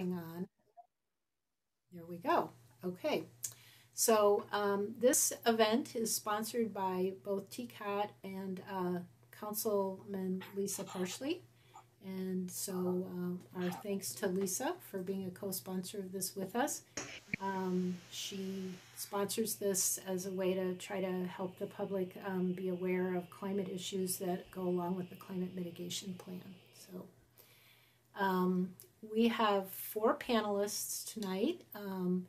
on. There we go. Okay. So um, this event is sponsored by both TCAT and uh, Councilman Lisa Parshley. And so uh, our thanks to Lisa for being a co-sponsor of this with us. Um, she sponsors this as a way to try to help the public um, be aware of climate issues that go along with the climate mitigation plan. So um, we have four panelists tonight. Um,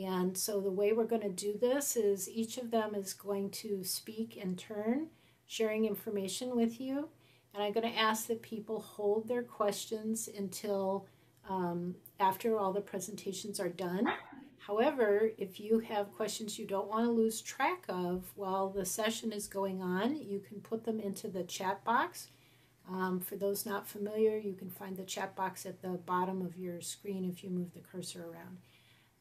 and so the way we're going to do this is each of them is going to speak in turn, sharing information with you. And I'm going to ask that people hold their questions until um, after all the presentations are done. However, if you have questions you don't want to lose track of while the session is going on, you can put them into the chat box. Um, for those not familiar, you can find the chat box at the bottom of your screen if you move the cursor around.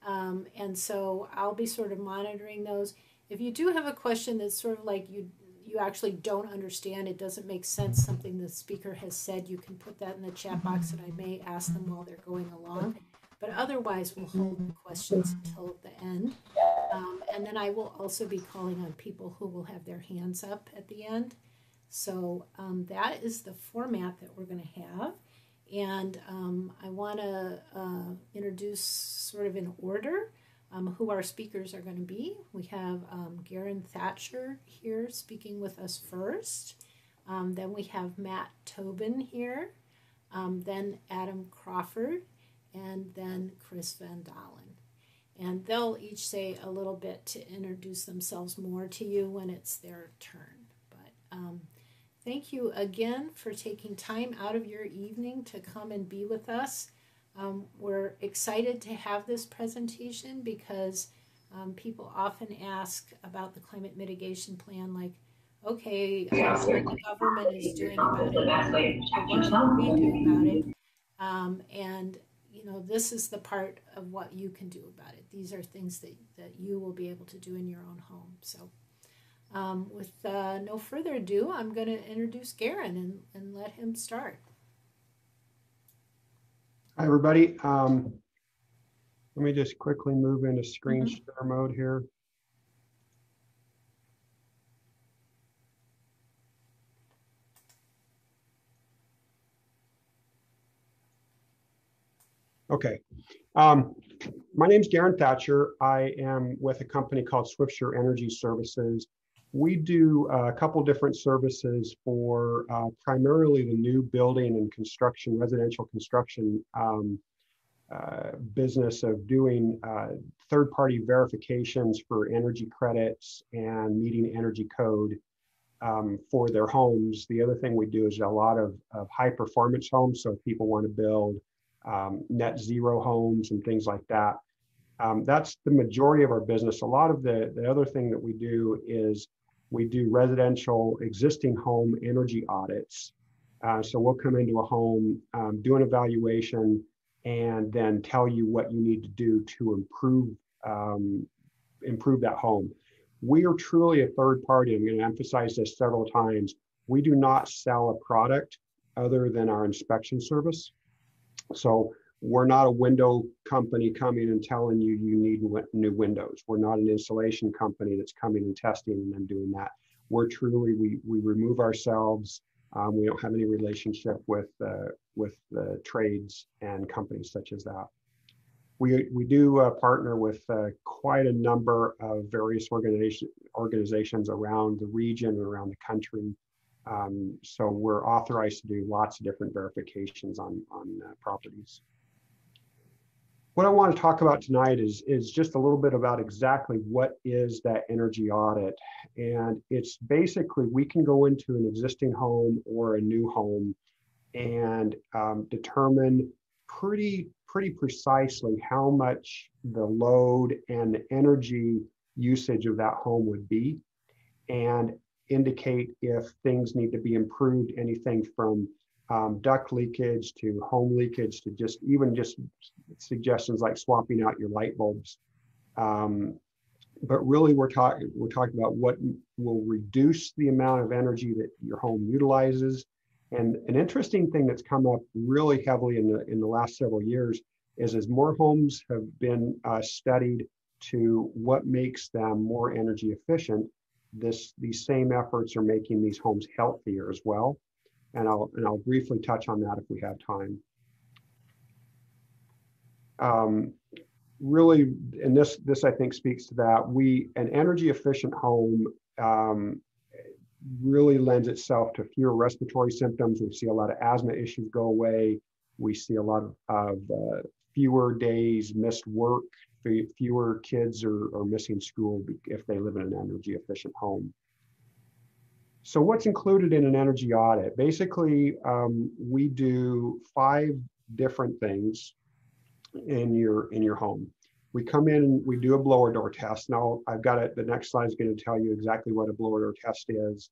Um, and so I'll be sort of monitoring those. If you do have a question that's sort of like you you actually don't understand, it doesn't make sense, something the speaker has said, you can put that in the chat box and I may ask them while they're going along. But otherwise, we'll hold the questions until the end. Um, and then I will also be calling on people who will have their hands up at the end. So um, that is the format that we're going to have. And um, I want to uh, introduce, sort of in order, um, who our speakers are going to be. We have um, Garen Thatcher here speaking with us first. Um, then we have Matt Tobin here. Um, then Adam Crawford. And then Chris Van Dalen. And they'll each say a little bit to introduce themselves more to you when it's their turn. But um, Thank you again for taking time out of your evening to come and be with us. Um, we're excited to have this presentation because um, people often ask about the climate mitigation plan, like, okay, what the government is doing about it, what can we do about it? Um, and you know, this is the part of what you can do about it. These are things that, that you will be able to do in your own home. So um, with uh, no further ado, I'm going to introduce Garen and, and let him start. Hi, everybody. Um, let me just quickly move into screen mm -hmm. share mode here. Okay. Um, my name is Garen Thatcher. I am with a company called Swiftsure Energy Services we do a couple different services for uh, primarily the new building and construction, residential construction um, uh, business of doing uh, third-party verifications for energy credits and meeting energy code um, for their homes. The other thing we do is a lot of, of high performance homes. So if people want to build um, net zero homes and things like that, um, that's the majority of our business. A lot of the, the other thing that we do is we do residential existing home energy audits. Uh, so we'll come into a home, um, do an evaluation, and then tell you what you need to do to improve um, improve that home. We are truly a third party. I'm going to emphasize this several times. We do not sell a product other than our inspection service. So we're not a window company coming and telling you you need new windows. We're not an insulation company that's coming and testing and then doing that. We're truly we we remove ourselves. Um, we don't have any relationship with uh, with the trades and companies such as that. We we do uh, partner with uh, quite a number of various organization organizations around the region and around the country. Um, so we're authorized to do lots of different verifications on on uh, properties what I want to talk about tonight is, is just a little bit about exactly what is that energy audit. And it's basically we can go into an existing home or a new home and um, determine pretty, pretty precisely how much the load and the energy usage of that home would be and indicate if things need to be improved, anything from um, duct leakage to home leakage to just even just suggestions like swapping out your light bulbs. Um, but really we're talking we're talking about what will reduce the amount of energy that your home utilizes. And an interesting thing that's come up really heavily in the in the last several years is as more homes have been uh, studied to what makes them more energy efficient, this these same efforts are making these homes healthier as well. And I'll and I'll briefly touch on that if we have time. Um, really, and this this I think speaks to that. We an energy efficient home um, really lends itself to fewer respiratory symptoms. We see a lot of asthma issues go away. We see a lot of, of uh, fewer days missed work. Fewer kids are, are missing school if they live in an energy efficient home. So what's included in an energy audit? Basically, um, we do five different things in your in your home. We come in and we do a blower door test. Now I've got it. The next slide is going to tell you exactly what a blower door test is.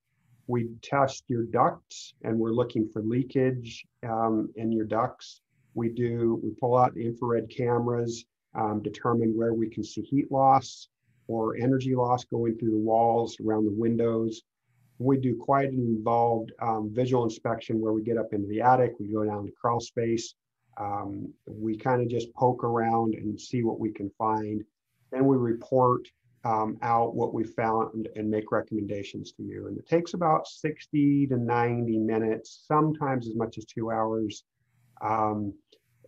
We test your ducts and we're looking for leakage um, in your ducts. We do, we pull out the infrared cameras, um, determine where we can see heat loss or energy loss going through the walls, around the windows. We do quite an involved um, visual inspection where we get up into the attic, we go down to crawl space, um, we kind of just poke around and see what we can find. Then we report um, out what we found and make recommendations to you. And it takes about 60 to 90 minutes, sometimes as much as two hours. Um,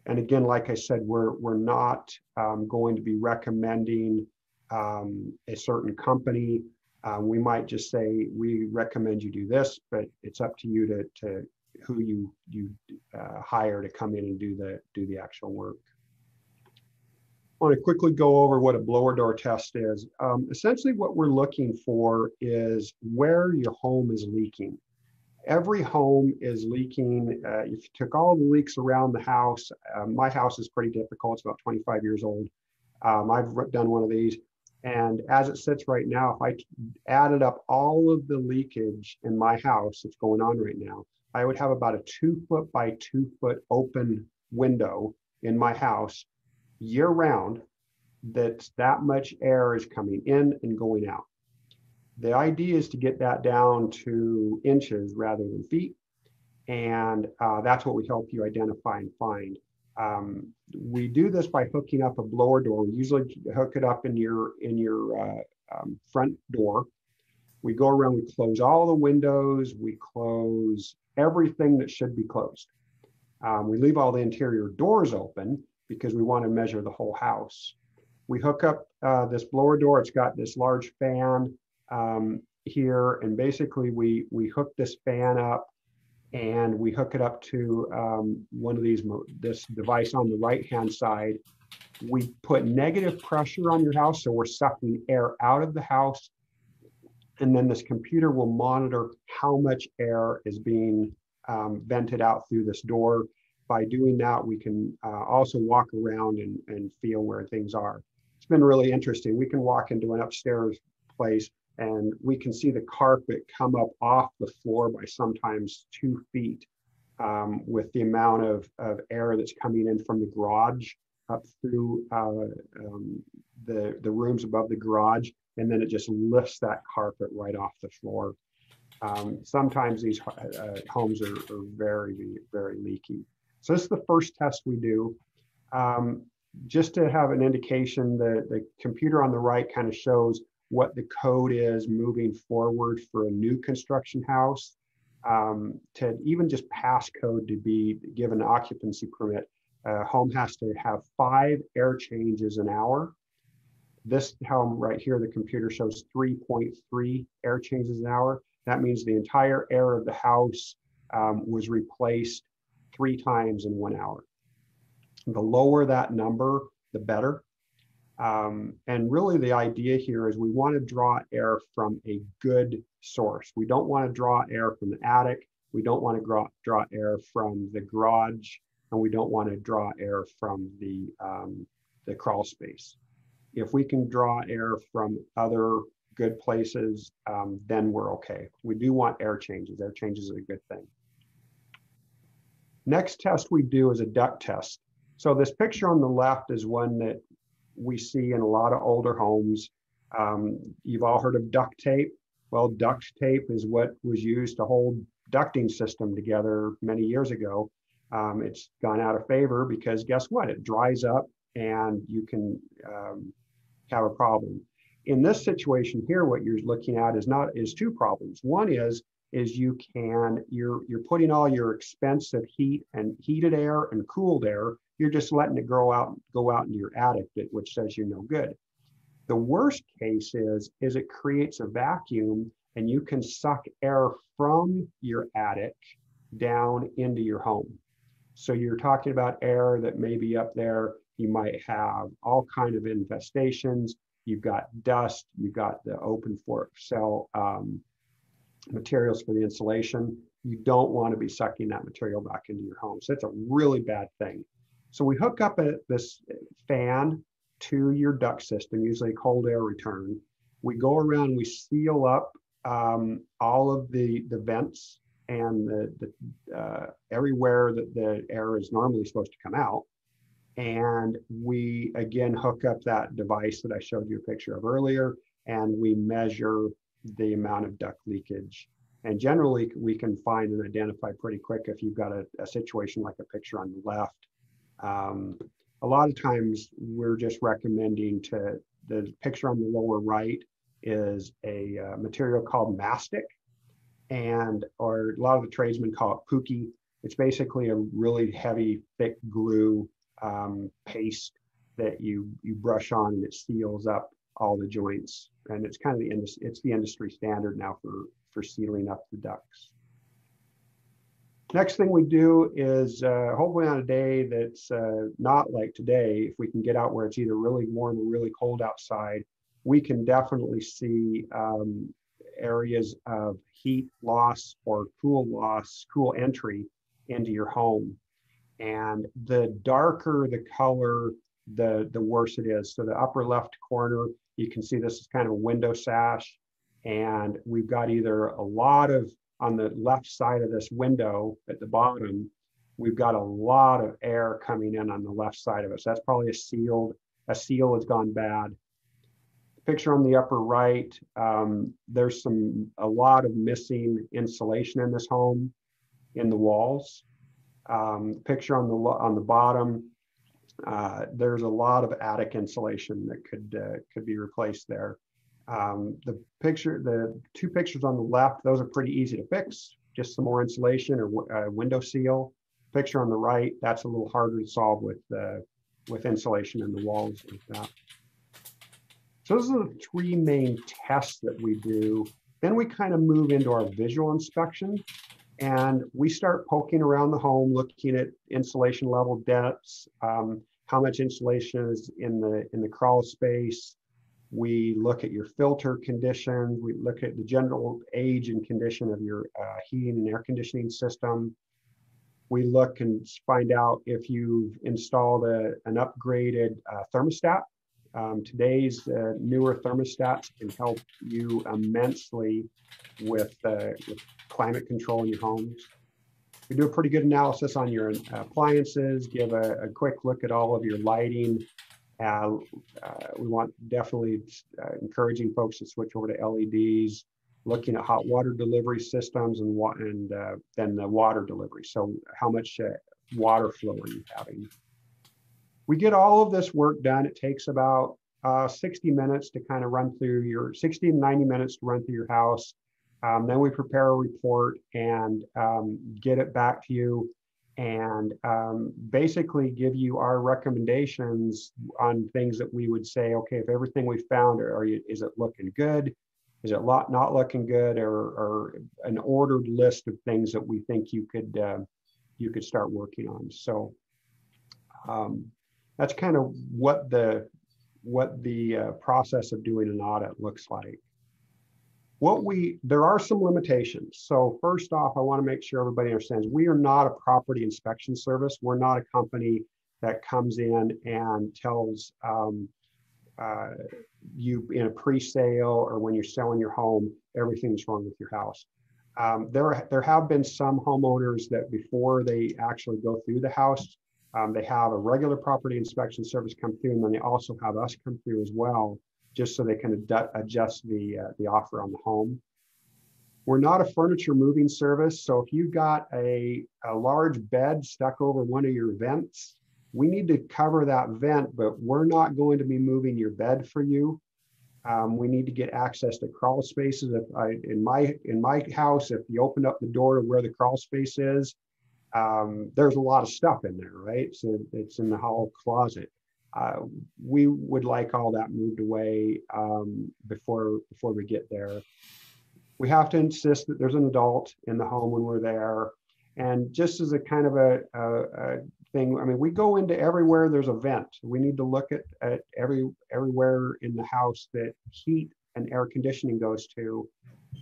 and again, like I said, we're, we're not um, going to be recommending um, a certain company. Uh, we might just say, we recommend you do this, but it's up to you to, to who you you uh, hire to come in and do the do the actual work. I want to quickly go over what a blower door test is. Um, essentially, what we're looking for is where your home is leaking. Every home is leaking. Uh, if you took all the leaks around the house, uh, my house is pretty difficult. It's about 25 years old. Um, I've done one of these. And as it sits right now, if I added up all of the leakage in my house that's going on right now, I would have about a two foot by two foot open window in my house year round that's that much air is coming in and going out. The idea is to get that down to inches rather than feet. And uh, that's what we help you identify and find. Um, we do this by hooking up a blower door. We usually hook it up in your in your uh, um, front door. We go around, we close all the windows, we close everything that should be closed. Um, we leave all the interior doors open because we want to measure the whole house. We hook up uh, this blower door. It's got this large fan um, here, and basically we we hook this fan up, and we hook it up to um, one of these this device on the right hand side. We put negative pressure on your house, so we're sucking air out of the house and then this computer will monitor how much air is being um, vented out through this door. By doing that, we can uh, also walk around and, and feel where things are. It's been really interesting. We can walk into an upstairs place and we can see the carpet come up off the floor by sometimes two feet um, with the amount of, of air that's coming in from the garage up through uh, um, the, the rooms above the garage and then it just lifts that carpet right off the floor. Um, sometimes these uh, homes are, are, very, very leaky. So this is the first test we do. Um, just to have an indication, the, the computer on the right kind of shows what the code is moving forward for a new construction house. Um, to even just pass code to be given an occupancy permit, a home has to have five air changes an hour this home right here, the computer shows 3.3 air changes an hour. That means the entire air of the house um, was replaced three times in one hour. The lower that number, the better. Um, and really the idea here is we want to draw air from a good source. We don't want to draw air from the attic. We don't want to draw, draw air from the garage. And we don't want to draw air from the, um, the crawl space if we can draw air from other good places, um, then we're okay. We do want air changes. Air changes is a good thing. Next test we do is a duct test. So this picture on the left is one that we see in a lot of older homes. Um, you've all heard of duct tape. Well, duct tape is what was used to hold ducting system together many years ago. um, it's gone out of favor because guess what? It dries up and you can um, have a problem. In this situation here, what you're looking at is not is two problems. One is is you can you're you're putting all your expensive heat and heated air and cooled air. You're just letting it grow out go out into your attic, which says you're no good. The worst case is is it creates a vacuum and you can suck air from your attic down into your home. So you're talking about air that may be up there. You might have all kind of infestations. You've got dust. You've got the open for cell um, materials for the insulation. You don't want to be sucking that material back into your home. So it's a really bad thing. So we hook up a, this fan to your duct system, usually a cold air return. We go around, we seal up um, all of the, the vents and the, the uh, everywhere that the air is normally supposed to come out. And we again hook up that device that I showed you a picture of earlier, and we measure the amount of duct leakage. And generally, we can find and identify pretty quick if you've got a, a situation like a picture on the left. Um, a lot of times, we're just recommending to the picture on the lower right is a uh, material called mastic, and or a lot of the tradesmen call it pookie. It's basically a really heavy, thick glue um, paste that you you brush on and it seals up all the joints. And it's kind of the it's the industry standard now for for sealing up the ducts. Next thing we do is uh, hopefully on a day that's uh, not like today, if we can get out where it's either really warm or really cold outside, we can definitely see um, areas of heat loss or cool loss, cool entry into your home. And the darker the color, the, the worse it is. So the upper left corner, you can see this is kind of a window sash. And we've got either a lot of, on the left side of this window at the bottom, we've got a lot of air coming in on the left side of it. So that's probably a sealed, a seal has gone bad picture on the upper right, um, there's some a lot of missing insulation in this home in the walls. Um, picture on the on the bottom, uh, there's a lot of attic insulation that could uh, could be replaced there. Um, the picture, the two pictures on the left, those are pretty easy to fix. Just some more insulation or uh, window seal. Picture on the right, that's a little harder to solve with uh, with insulation in the walls like that. So those are the three main tests that we do. Then we kind of move into our visual inspection and we start poking around the home, looking at insulation level depths, um, how much insulation is in the in the crawl space. We look at your filter condition. We look at the general age and condition of your uh, heating and air conditioning system. We look and find out if you've installed a, an upgraded uh, thermostat um, today's uh, newer thermostats can help you immensely with, uh, with climate control in your homes. We do a pretty good analysis on your appliances, give a, a quick look at all of your lighting. Uh, uh we want definitely uh, encouraging folks to switch over to LEDs, looking at hot water delivery systems and, and uh, then the water delivery. So how much water flow are you having? We get all of this work done. It takes about uh, 60 minutes to kind of run through your 60 to 90 minutes to run through your house. Um, then we prepare a report and um, get it back to you and um, basically give you our recommendations on things that we would say, okay, if everything we found, are you, is it looking good? Is it lot not looking good, or, or an ordered list of things that we think you could uh, you could start working on? So um, that's kind of what the what the uh, process of doing an audit looks like. What we there are some limitations. So first off, I want to make sure everybody understands we are not a property inspection service. We're not a company that comes in and tells um, uh, you in a pre-sale or when you're selling your home everything's wrong with your house. Um, there, there have been some homeowners that before they actually go through the house, um, they have a regular property inspection service come through, and then they also have us come through as well, just so they can ad- adjust the uh, the offer on the home. we're not a furniture moving service. So if you got a, a large bed stuck over one of your vents, we need to cover that vent, but we're not going to be moving your bed for you. Um, we need to get access to crawl spaces. If I in my in my house, if you open up the door to where the crawl space is, um, there's a lot of stuff in there, right? So it's in the hall closet. Uh, we would like all that moved away um, before before we get there. We have to insist that there's an adult in the home when we're there. And just as a kind of a, a, a thing, I mean, we go into everywhere there's a vent. We need to look at, at every everywhere in the house that heat and air conditioning goes to.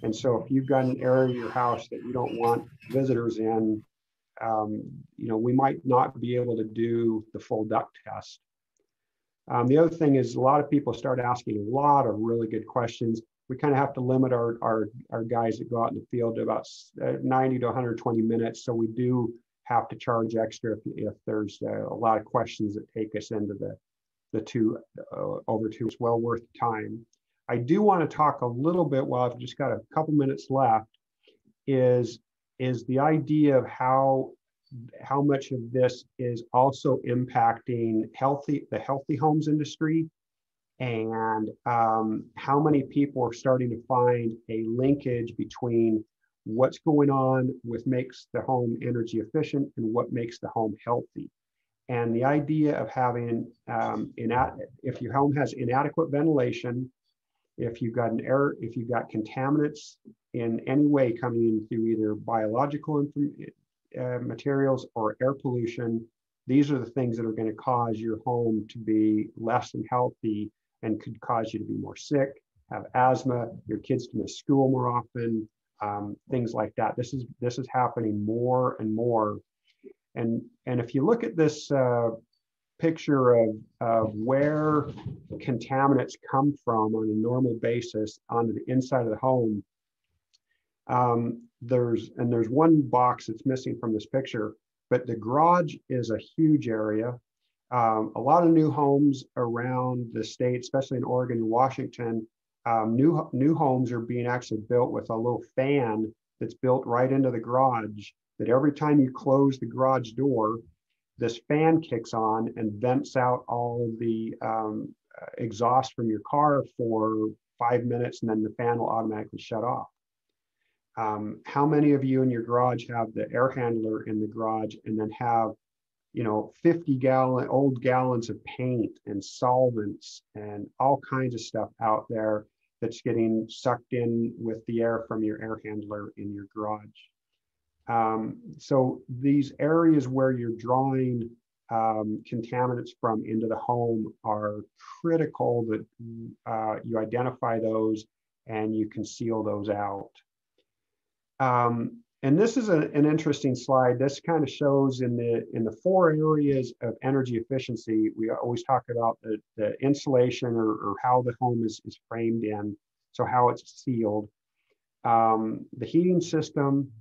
And so if you've got an area of your house that you don't want visitors in, um, you know, we might not be able to do the full duct test. Um, the other thing is a lot of people start asking a lot of really good questions. We kind of have to limit our, our, our guys that go out in the field to about uh, 90 to 120 minutes. So we do have to charge extra if, if there's uh, a lot of questions that take us into the, the two uh, over two. It's well worth the time. I do want to talk a little bit while I've just got a couple minutes left is is the idea of how how much of this is also impacting healthy the healthy homes industry? And um, how many people are starting to find a linkage between what's going on with makes the home energy efficient and what makes the home healthy? And the idea of having um, if your home has inadequate ventilation if you've got an error if you've got contaminants in any way coming in through either biological uh, materials or air pollution, these are the things that are going to cause your home to be less than healthy and could cause you to be more sick, have asthma, your kids to miss school more often, um, things like that. This is this is happening more and more. And and if you look at this uh, picture of, of where contaminants come from on a normal basis onto the inside of the home, um, there's and there's one box that's missing from this picture, but the garage is a huge area. Um, a lot of new homes around the state, especially in Oregon and Washington, um, new new homes are being actually built with a little fan that's built right into the garage. That every time you close the garage door, this fan kicks on and vents out all the um, exhaust from your car for five minutes, and then the fan will automatically shut off. Um, how many of you in your garage have the air handler in the garage and then have, you know, 50 gallon old gallons of paint and solvents and all kinds of stuff out there that's getting sucked in with the air from your air handler in your garage. Um, so these areas where you're drawing um, contaminants from into the home are critical that uh, you identify those and you can seal those out. Um, and this is a, an interesting slide. This kind of shows in the in the four areas of energy efficiency. We always talk about the, the insulation or, or how the home is, is framed in, so how it's sealed, um, the heating system,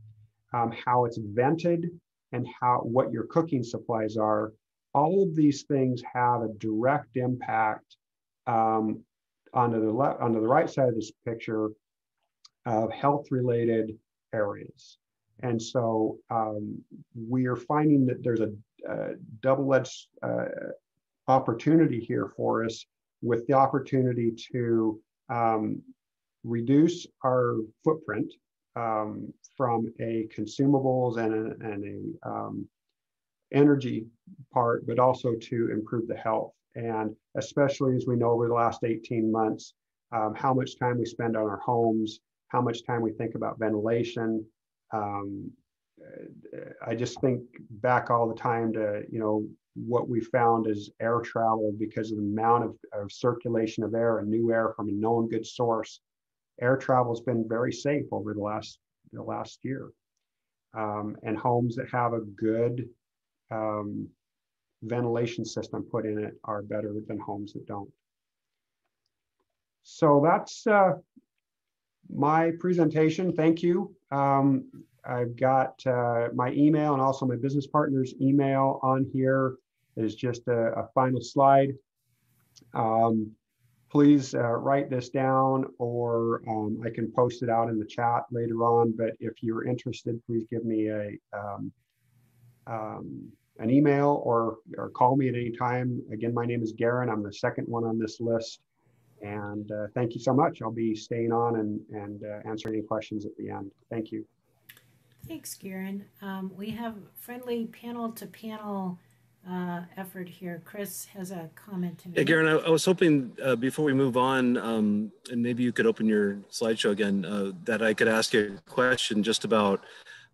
um, how it's vented, and how what your cooking supplies are. All of these things have a direct impact um, onto the left, onto the right side of this picture of health-related areas. And so um, we are finding that there's a, a double-edged uh, opportunity here for us with the opportunity to um, reduce our footprint um, from a consumables and a, and a um, energy part, but also to improve the health. And especially as we know over the last 18 months, um, how much time we spend on our homes, how much time we think about ventilation. Um, I just think back all the time to, you know, what we found is air travel because of the amount of, of circulation of air and new air from a known good source. Air travel has been very safe over the last the last year, um, and homes that have a good um, ventilation system put in it are better than homes that don't. So that's uh, my presentation. Thank you. Um, I've got uh, my email and also my business partner's email on here. It is just a, a final slide. Um, please uh, write this down or um, I can post it out in the chat later on. But if you're interested, please give me a um, um, an email or, or call me at any time. Again, my name is Garen. I'm the second one on this list. And uh, thank you so much. I'll be staying on and, and uh, answering any questions at the end. Thank you. Thanks, Garen. Um, we have friendly panel to panel uh, effort here. Chris has a comment to make. Yeah, Garen, I, I was hoping uh, before we move on, um, and maybe you could open your slideshow again, uh, that I could ask you a question just about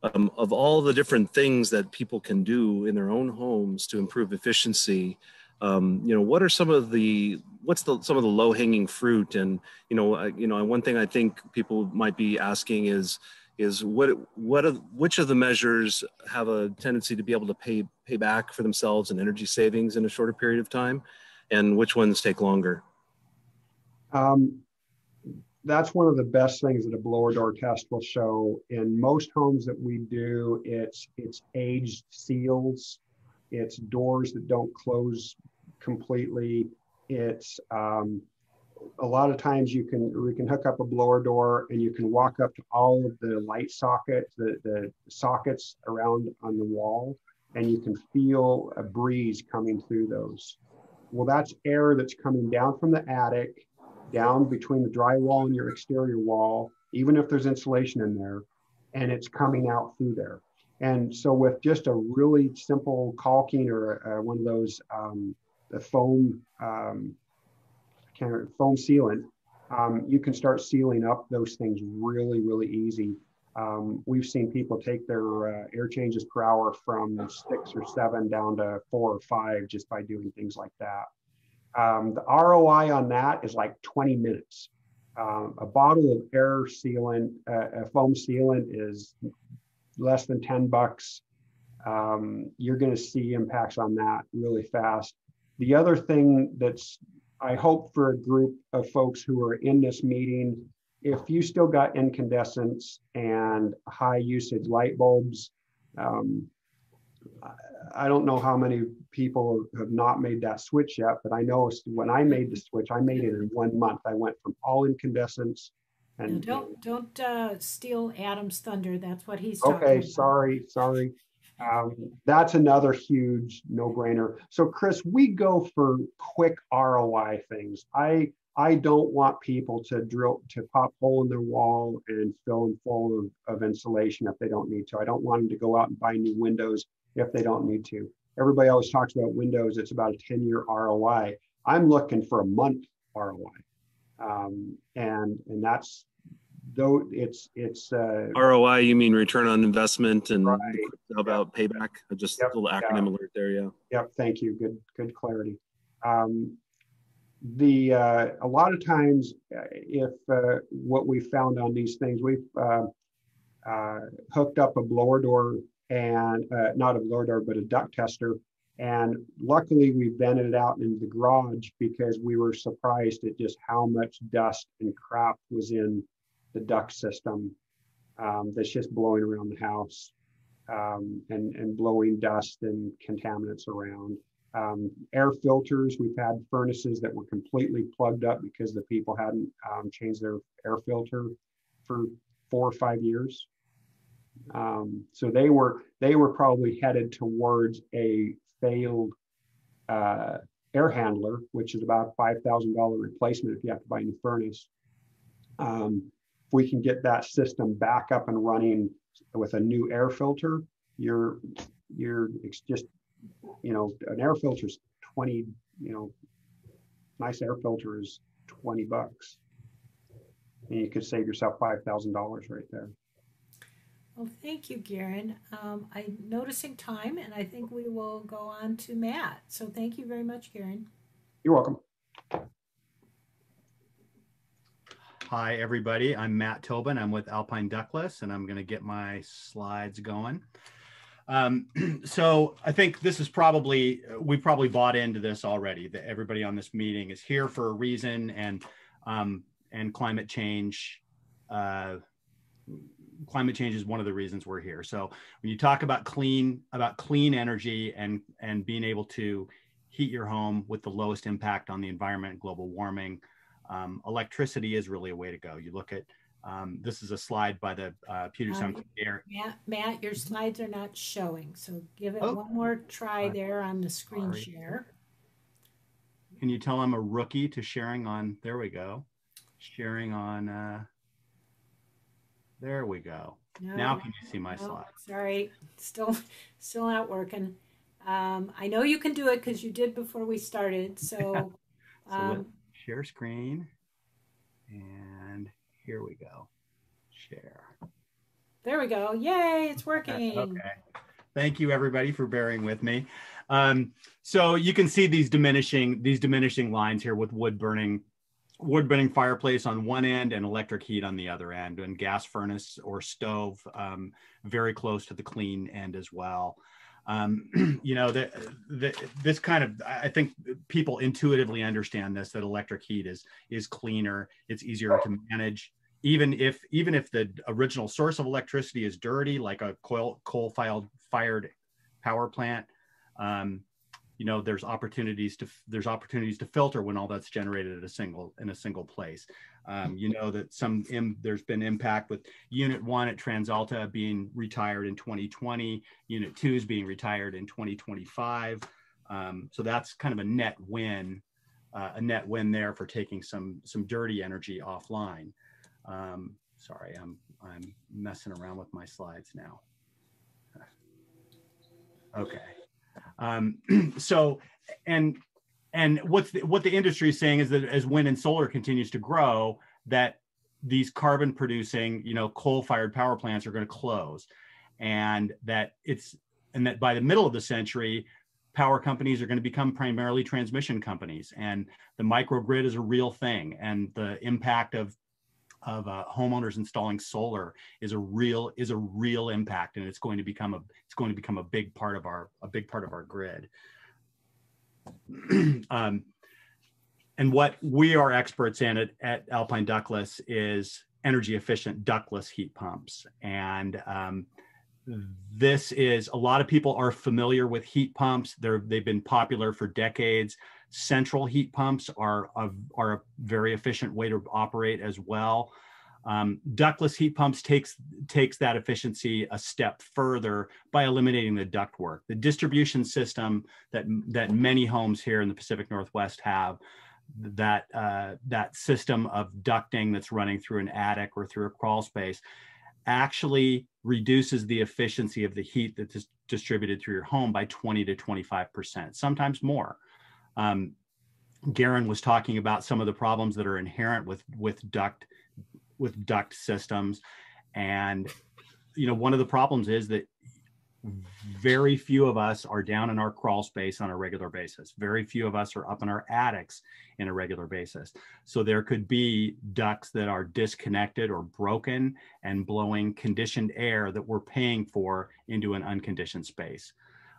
um, of all the different things that people can do in their own homes to improve efficiency. Um, you know, what are some of the what's the some of the low hanging fruit? And you know, uh, you know, one thing I think people might be asking is is what what are, which of the measures have a tendency to be able to pay pay back for themselves and energy savings in a shorter period of time, and which ones take longer? Um, that's one of the best things that a blower door test will show. In most homes that we do, it's it's aged seals, it's doors that don't close completely. It's um, a lot of times you can we can hook up a blower door and you can walk up to all of the light sockets, the, the sockets around on the wall, and you can feel a breeze coming through those. Well, that's air that's coming down from the attic, down between the drywall and your exterior wall, even if there's insulation in there, and it's coming out through there. And so with just a really simple caulking or uh, one of those um, the foam um, foam sealant, um, you can start sealing up those things really, really easy. Um, we've seen people take their uh, air changes per hour from six or seven down to four or five just by doing things like that. Um, the ROI on that is like 20 minutes. Um, a bottle of air sealant, uh, a foam sealant is less than 10 bucks. Um, you're going to see impacts on that really fast. The other thing that's I hope for a group of folks who are in this meeting, if you still got incandescents and high usage light bulbs, um, I don't know how many people have not made that switch yet, but I know when I made the switch, I made it in one month. I went from all incandescents and don't don't uh, steal Adam's thunder. That's what he's okay. Sorry, sorry. Um, that's another huge no-brainer. So, Chris, we go for quick ROI things. I I don't want people to drill to pop hole in their wall and fill them full of, of insulation if they don't need to. I don't want them to go out and buy new windows if they don't need to. Everybody always talks about windows. It's about a 10-year ROI. I'm looking for a month ROI. Um, and and that's though it's it's uh, ROI. You mean return on investment, and right. about yep. payback? Just yep. a little acronym alert there. Yeah. Yep. Thank you. Good good clarity. Um, the uh, a lot of times, uh, if uh, what we found on these things, we've uh, uh, hooked up a blower door and uh, not a blower door, but a duct tester. And luckily, we vented it out into the garage because we were surprised at just how much dust and crap was in the duct system um, that's just blowing around the house um, and, and blowing dust and contaminants around. Um, air filters, we've had furnaces that were completely plugged up because the people hadn't um, changed their air filter for four or five years. Um, so they were they were probably headed towards a failed uh, air handler, which is about five thousand dollar replacement if you have to buy a new furnace. Um, we can get that system back up and running with a new air filter, you're you're it's just you know an air filter is 20 you know nice air filter is 20 bucks. And you could save yourself $5000 right there well thank you Garen um, i'm noticing time and i think we will go on to matt so thank you very much Garen you're welcome Hi, everybody. I'm Matt Tobin. I'm with Alpine Ductless, and I'm going to get my slides going. Um, so I think this is probably, we probably bought into this already, that everybody on this meeting is here for a reason and, um, and climate change, uh, climate change is one of the reasons we're here. So when you talk about clean, about clean energy and, and being able to heat your home with the lowest impact on the environment, global warming, um, electricity is really a way to go. You look at um, this is a slide by the uh, Puget Sound Um, Air. Matt, Matt, your slides are not showing, so give it Oh. one more try there on the screen sorry. share. Can you tell I'm a rookie to sharing on? There we go. Sharing on. Uh, there we go. No, Now can you see my no, slide? Sorry, still, still not working. Um, I know you can do it because you did before we started, so. So Um, share screen, and here we go. Share. there we go. Yay, it's working. Okay. Thank you everybody for bearing with me. Um, so you can see these diminishing these diminishing lines here with wood burning wood burning fireplace on one end and electric heat on the other end and gas furnace or stove um, very close to the clean end as well. Um, you know, the, the, this kind of, I think people intuitively understand this, that electric heat is, is cleaner. It's easier to manage. Even if, even if the original source of electricity is dirty, like a coal, coal fired, fired power plant, um, you know, there's opportunities to, there's opportunities to filter when all that's generated at a single, in a single place. Um, you know that some, Im, there's been impact with unit one at TransAlta being retired in 2020, unit two is being retired in 2025. Um, so that's kind of a net win, uh, a net win there for taking some some dirty energy offline. Um, sorry, I'm I'm messing around with my slides now. Okay, um, so and and what's the, what the industry is saying is that as wind and solar continues to grow, that these carbon producing, you know, coal fired power plants are going to close, and that it's and that by the middle of the century, power companies are going to become primarily transmission companies, and the microgrid is a real thing, and the impact of of uh, homeowners installing solar is a real is a real impact, and it's going to become a it's going to become a big part of our a big part of our grid. um, and what we are experts in at, at Alpine Ductless is energy efficient ductless heat pumps. And um, this is a lot of people are familiar with heat pumps. They're, they've been popular for decades. Central heat pumps are a, are a very efficient way to operate as well. Um, ductless heat pumps takes takes that efficiency a step further by eliminating the ductwork. The distribution system that that many homes here in the Pacific Northwest have, that uh, that system of ducting that's running through an attic or through a crawl space, actually reduces the efficiency of the heat that's distributed through your home by 20 to 25 percent, sometimes more. Um, Garen was talking about some of the problems that are inherent with with duct with duct systems. And you know one of the problems is that very few of us are down in our crawl space on a regular basis. Very few of us are up in our attics in a regular basis. So there could be ducts that are disconnected or broken and blowing conditioned air that we're paying for into an unconditioned space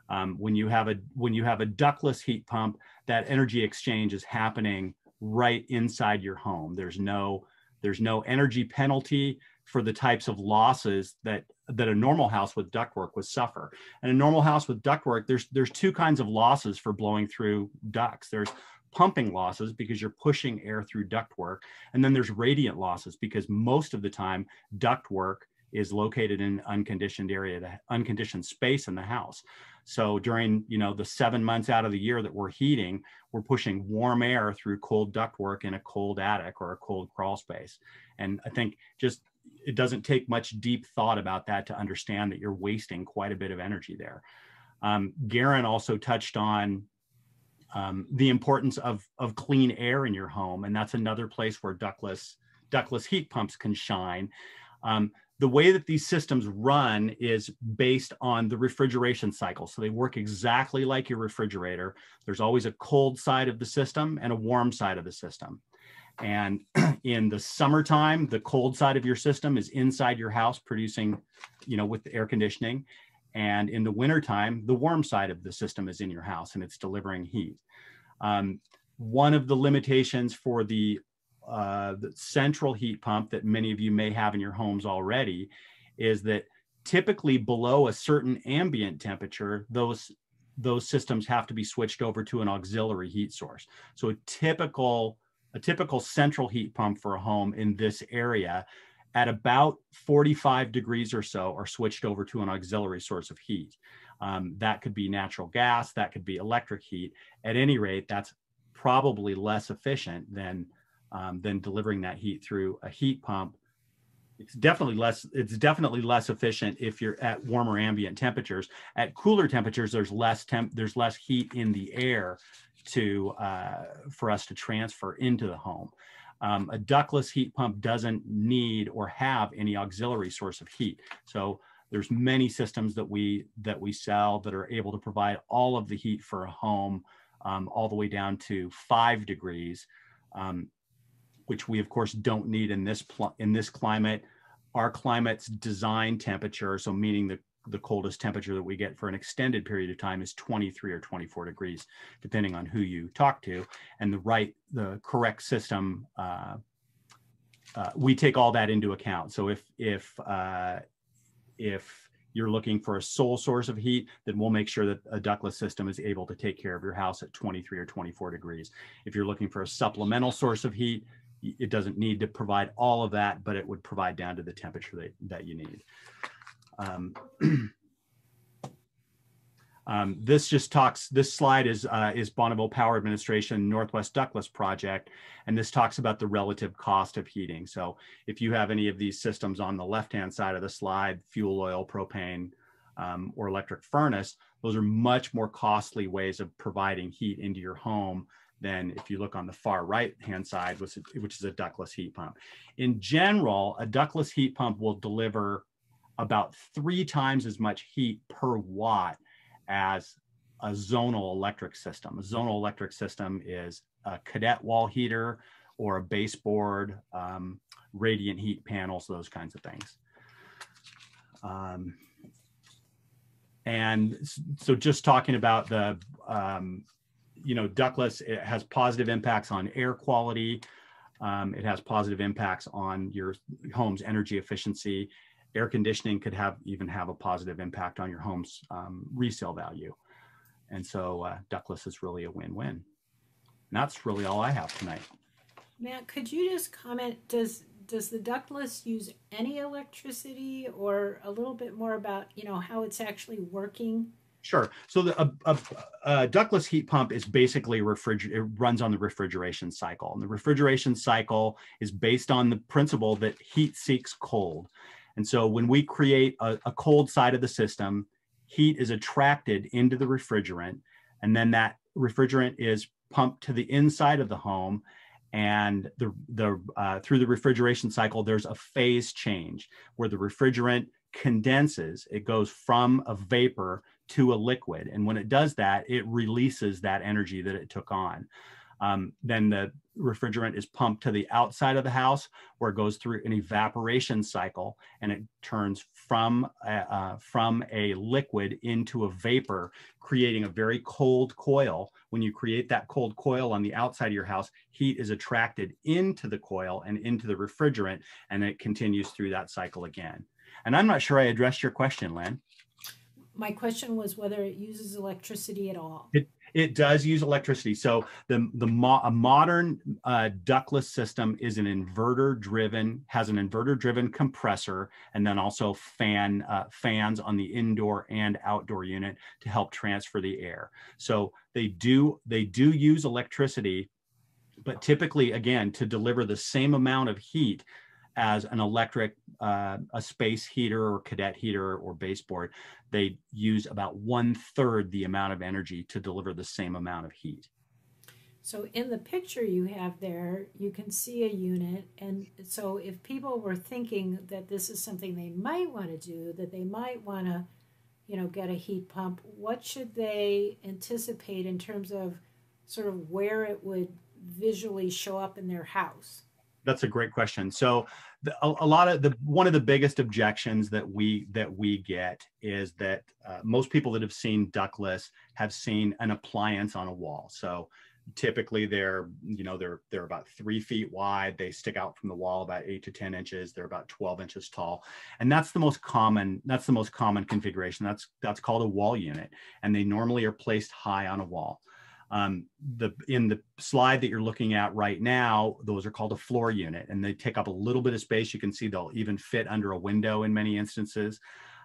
um, when you have a when you have a ductless heat pump that energy exchange is happening right inside your home there's no there's no energy penalty for the types of losses that that a normal house with ductwork would suffer. And a normal house with ductwork, there's there's two kinds of losses for blowing through ducts. There's pumping losses because you're pushing air through ductwork, and then there's radiant losses because most of the time ductwork is located in unconditioned area, the unconditioned space in the house. So during you know the seven months out of the year that we're heating, we're pushing warm air through cold ductwork in a cold attic or a cold crawl space. And I think just it doesn't take much deep thought about that to understand that you're wasting quite a bit of energy there. Um, Garen also touched on um, the importance of, of clean air in your home, and that's another place where ductless ductless heat pumps can shine. Um, the way that these systems run is based on the refrigeration cycle. So they work exactly like your refrigerator. There's always a cold side of the system and a warm side of the system. And in the summertime, the cold side of your system is inside your house producing, you know, with the air conditioning. And in the wintertime, the warm side of the system is in your house and it's delivering heat. Um, one of the limitations for the, uh, the central heat pump that many of you may have in your homes already is that typically below a certain ambient temperature, those those systems have to be switched over to an auxiliary heat source. So a typical a typical central heat pump for a home in this area at about 45 degrees or so are switched over to an auxiliary source of heat. Um, that could be natural gas, that could be electric heat. At any rate, that's probably less efficient than um, than delivering that heat through a heat pump. It's definitely less. It's definitely less efficient if you're at warmer ambient temperatures. At cooler temperatures, there's less temp. There's less heat in the air to uh, for us to transfer into the home. Um, a ductless heat pump doesn't need or have any auxiliary source of heat. So there's many systems that we that we sell that are able to provide all of the heat for a home, um, all the way down to five degrees, um, which we of course don't need in this in this climate. Our climate's design temperature, so meaning the the coldest temperature that we get for an extended period of time is 23 or 24 degrees, depending on who you talk to. And the right, the correct system, uh, uh, we take all that into account. So if if uh, if you're looking for a sole source of heat, then we'll make sure that a ductless system is able to take care of your house at 23 or 24 degrees. If you're looking for a supplemental source of heat, it doesn't need to provide all of that, but it would provide down to the temperature that, that you need. Um, um, this just talks, this slide is, uh, is Bonneville Power Administration Northwest Ductless Project, and this talks about the relative cost of heating. So if you have any of these systems on the left-hand side of the slide, fuel oil, propane, um, or electric furnace, those are much more costly ways of providing heat into your home than if you look on the far right hand side, which, is a ductless heat pump. In general, a ductless heat pump will deliver about three times as much heat per watt as a zonal electric system. A zonal electric system is a cadet wall heater or a baseboard, um, radiant heat panels, those kinds of things. Um, and so just talking about the, um, you know, ductless, it has positive impacts on air quality. Um, it has positive impacts on your home's energy efficiency air conditioning could have even have a positive impact on your home's um, resale value. And so uh, ductless is really a win-win. And that's really all I have tonight. Matt, could you just comment, does does the ductless use any electricity or a little bit more about, you know, how it's actually working? Sure. So the a, a, a ductless heat pump is basically refriger- it runs on the refrigeration cycle. And the refrigeration cycle is based on the principle that heat seeks cold. And so when we create a, a cold side of the system, heat is attracted into the refrigerant, and then that refrigerant is pumped to the inside of the home and the the uh, through the refrigeration cycle there's a phase change where the refrigerant condenses it goes from a vapor to a liquid and when it does that it releases that energy that it took on. Um, then the refrigerant is pumped to the outside of the house where it goes through an evaporation cycle and it turns from a, uh, from a liquid into a vapor creating a very cold coil. When you create that cold coil on the outside of your house heat is attracted into the coil and into the refrigerant and it continues through that cycle again. And i'm not sure i addressed your question Lynn my question was whether it uses electricity at all. It, it does use electricity. So the the mo- a modern uh, ductless system is an inverter driven, has an inverter driven compressor, and then also fan uh, fans on the indoor and outdoor unit to help transfer the air. So they do they do use electricity, but typically again to deliver the same amount of heat as an electric, uh, a space heater or cadet heater or baseboard, they use about one third the amount of energy to deliver the same amount of heat. So in the picture you have there, you can see a unit. And so if people were thinking that this is something they might want to do, that they might want to, you know, get a heat pump, what should they anticipate in terms of sort of where it would visually show up in their house? That's a great question. So the, a, a, lot of the one of the biggest objections that we that we get is that uh, most people that have seen ductless have seen an appliance on a wall. So typically they're you know they're they're about three feet wide. They stick out from the wall about eight to ten inches. They're about 12 inches tall. And that's the most common that's the most common configuration. That's that's called a wall unit. And they normally are placed high on a wall Um, the in the slide that you're looking at right now, those are called a floor unit, and they take up a little bit of space. You can see they'll even fit under a window in many instances,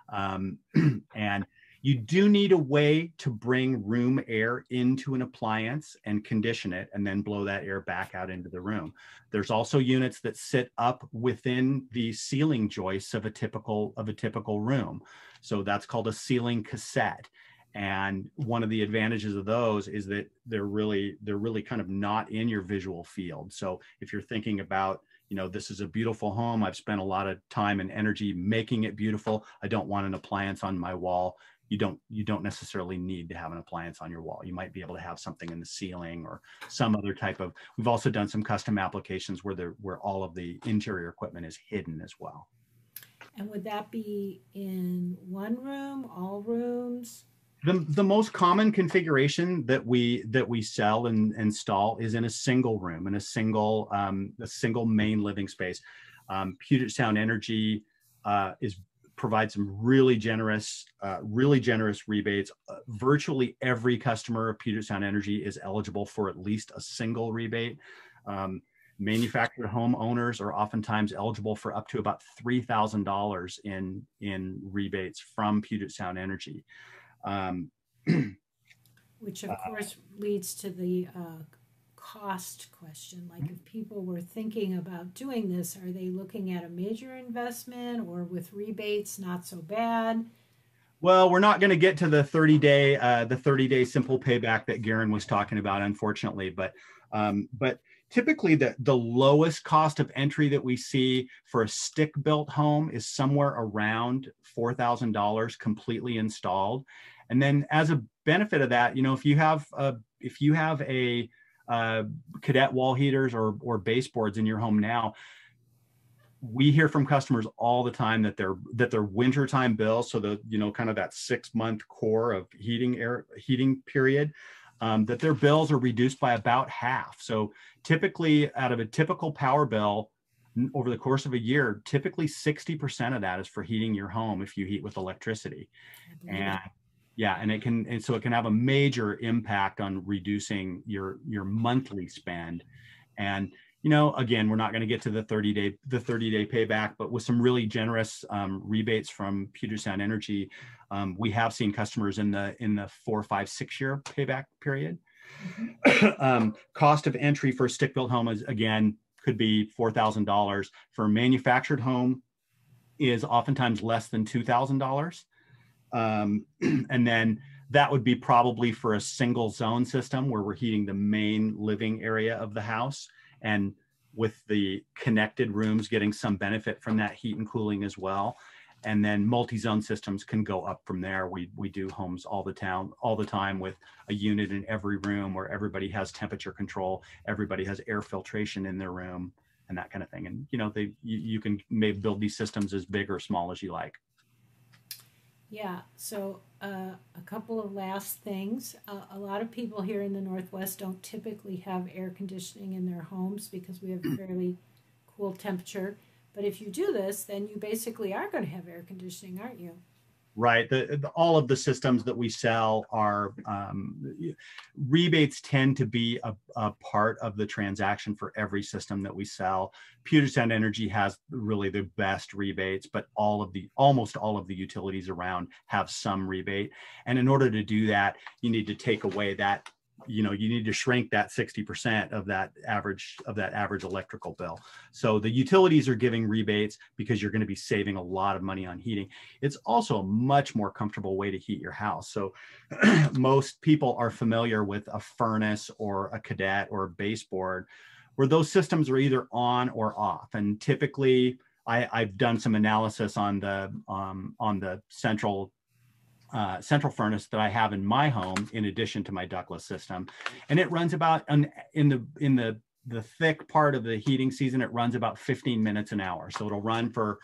um, and you do need a way to bring room air into an appliance and condition it and then blow that air back out into the room. There's also units that sit up within the ceiling joists of a typical of a typical room. So that's called a ceiling cassette. And one of the advantages of those is that they're really they're really kind of not in your visual field. So if you're thinking about you know this is a beautiful home i've spent a lot of time and energy making it beautiful. I don't want an appliance on my wall. You don't you don't necessarily need to have an appliance on your wall. You might be able to have something in the ceiling or some other type of we've also done some custom applications where there where all of the interior equipment is hidden as well. And would that be in one room all rooms the, the most common configuration that we that we sell and install is in a single room in a single um, a single main living space um, Puget Sound Energy uh, is provide some really generous, uh, really generous rebates. Uh, virtually every customer of Puget Sound Energy is eligible for at least a single rebate. Um, manufactured home owners are oftentimes eligible for up to about $3,000 in, in rebates from Puget Sound Energy. Um, Which of course leads to the uh, cost question. Like, if people were thinking about doing this, are they looking at a major investment or with rebates, not so bad? Well, we're not going to get to the 30 day, uh, the 30 day simple payback that Garen was talking about, unfortunately. But, um, but typically the, the lowest cost of entry that we see for a stick built home is somewhere around $4,000 completely installed. And then as a benefit of that, you know, if you have a, if you have a, uh, cadet wall heaters or, or baseboards in your home now, we hear from customers all the time that their that their wintertime bill, so the you know kind of that six month core of heating air heating period, um, that their bills are reduced by about half. So typically, out of a typical power bill over the course of a year, typically 60% of that is for heating your home if you heat with electricity. And yeah and it can and so it can have a major impact on reducing your your monthly spend and you know again we're not going to get to the 30 day the 30 day payback but with some really generous um, rebates from puget sound energy um, we have seen customers in the in the four five six year payback period. Mm-hmm. um, cost of entry for a stick built home is again could be $4000 for a manufactured home is oftentimes less than $2000 um, and then that would be probably for a single zone system where we're heating the main living area of the house and with the connected rooms getting some benefit from that heat and cooling as well. And then multi-zone systems can go up from there. We we do homes all the town all the time with a unit in every room where everybody has temperature control everybody has air filtration in their room and that kind of thing. And you know they you, you can maybe build these systems as big or small as you like yeah, so uh, a couple of last things. Uh, a lot of people here in the Northwest don't typically have air conditioning in their homes because we have a fairly cool temperature. But if you do this, then you basically are going to have air conditioning, aren't you? Right? The, the, all of the systems that we sell are um, rebates tend to be a, a, part of the transaction for every system that we sell. Puget Sound Energy has really the best rebates, but all of the almost all of the utilities around have some rebate. And in order to do that, you need to take away that you know you need to shrink that 60% of that average of that average electrical bill. So the utilities are giving rebates because you're going to be saving a lot of money on heating. It's also a much more comfortable way to heat your house. So most people are familiar with a furnace or a cadet or a baseboard where those systems are either on or off. And typically I, have done some analysis on the um, on the central uh, central furnace that I have in my home, in addition to my ductless system, and it runs about an, in the in the the thick part of the heating season. It runs about 15 minutes an hour, so it'll run for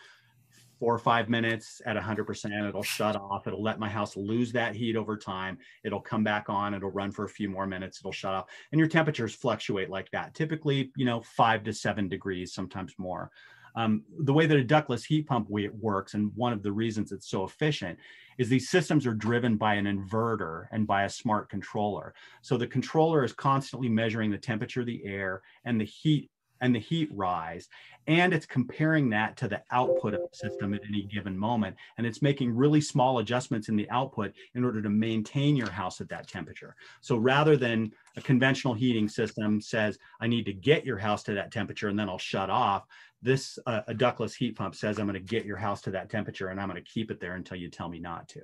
four or five minutes at 100%. It'll shut off. It'll let my house lose that heat over time. It'll come back on. It'll run for a few more minutes. It'll shut off. And your temperatures fluctuate like that. Typically, you know, five to seven degrees, sometimes more. Um, the way that a ductless heat pump works, and one of the reasons it's so efficient, is these systems are driven by an inverter and by a smart controller. So the controller is constantly measuring the temperature of the air and the heat and the heat rise and it's comparing that to the output of the system at any given moment and it's making really small adjustments in the output in order to maintain your house at that temperature so rather than a conventional heating system says i need to get your house to that temperature and then i'll shut off this uh, a ductless heat pump says i'm going to get your house to that temperature and i'm going to keep it there until you tell me not to.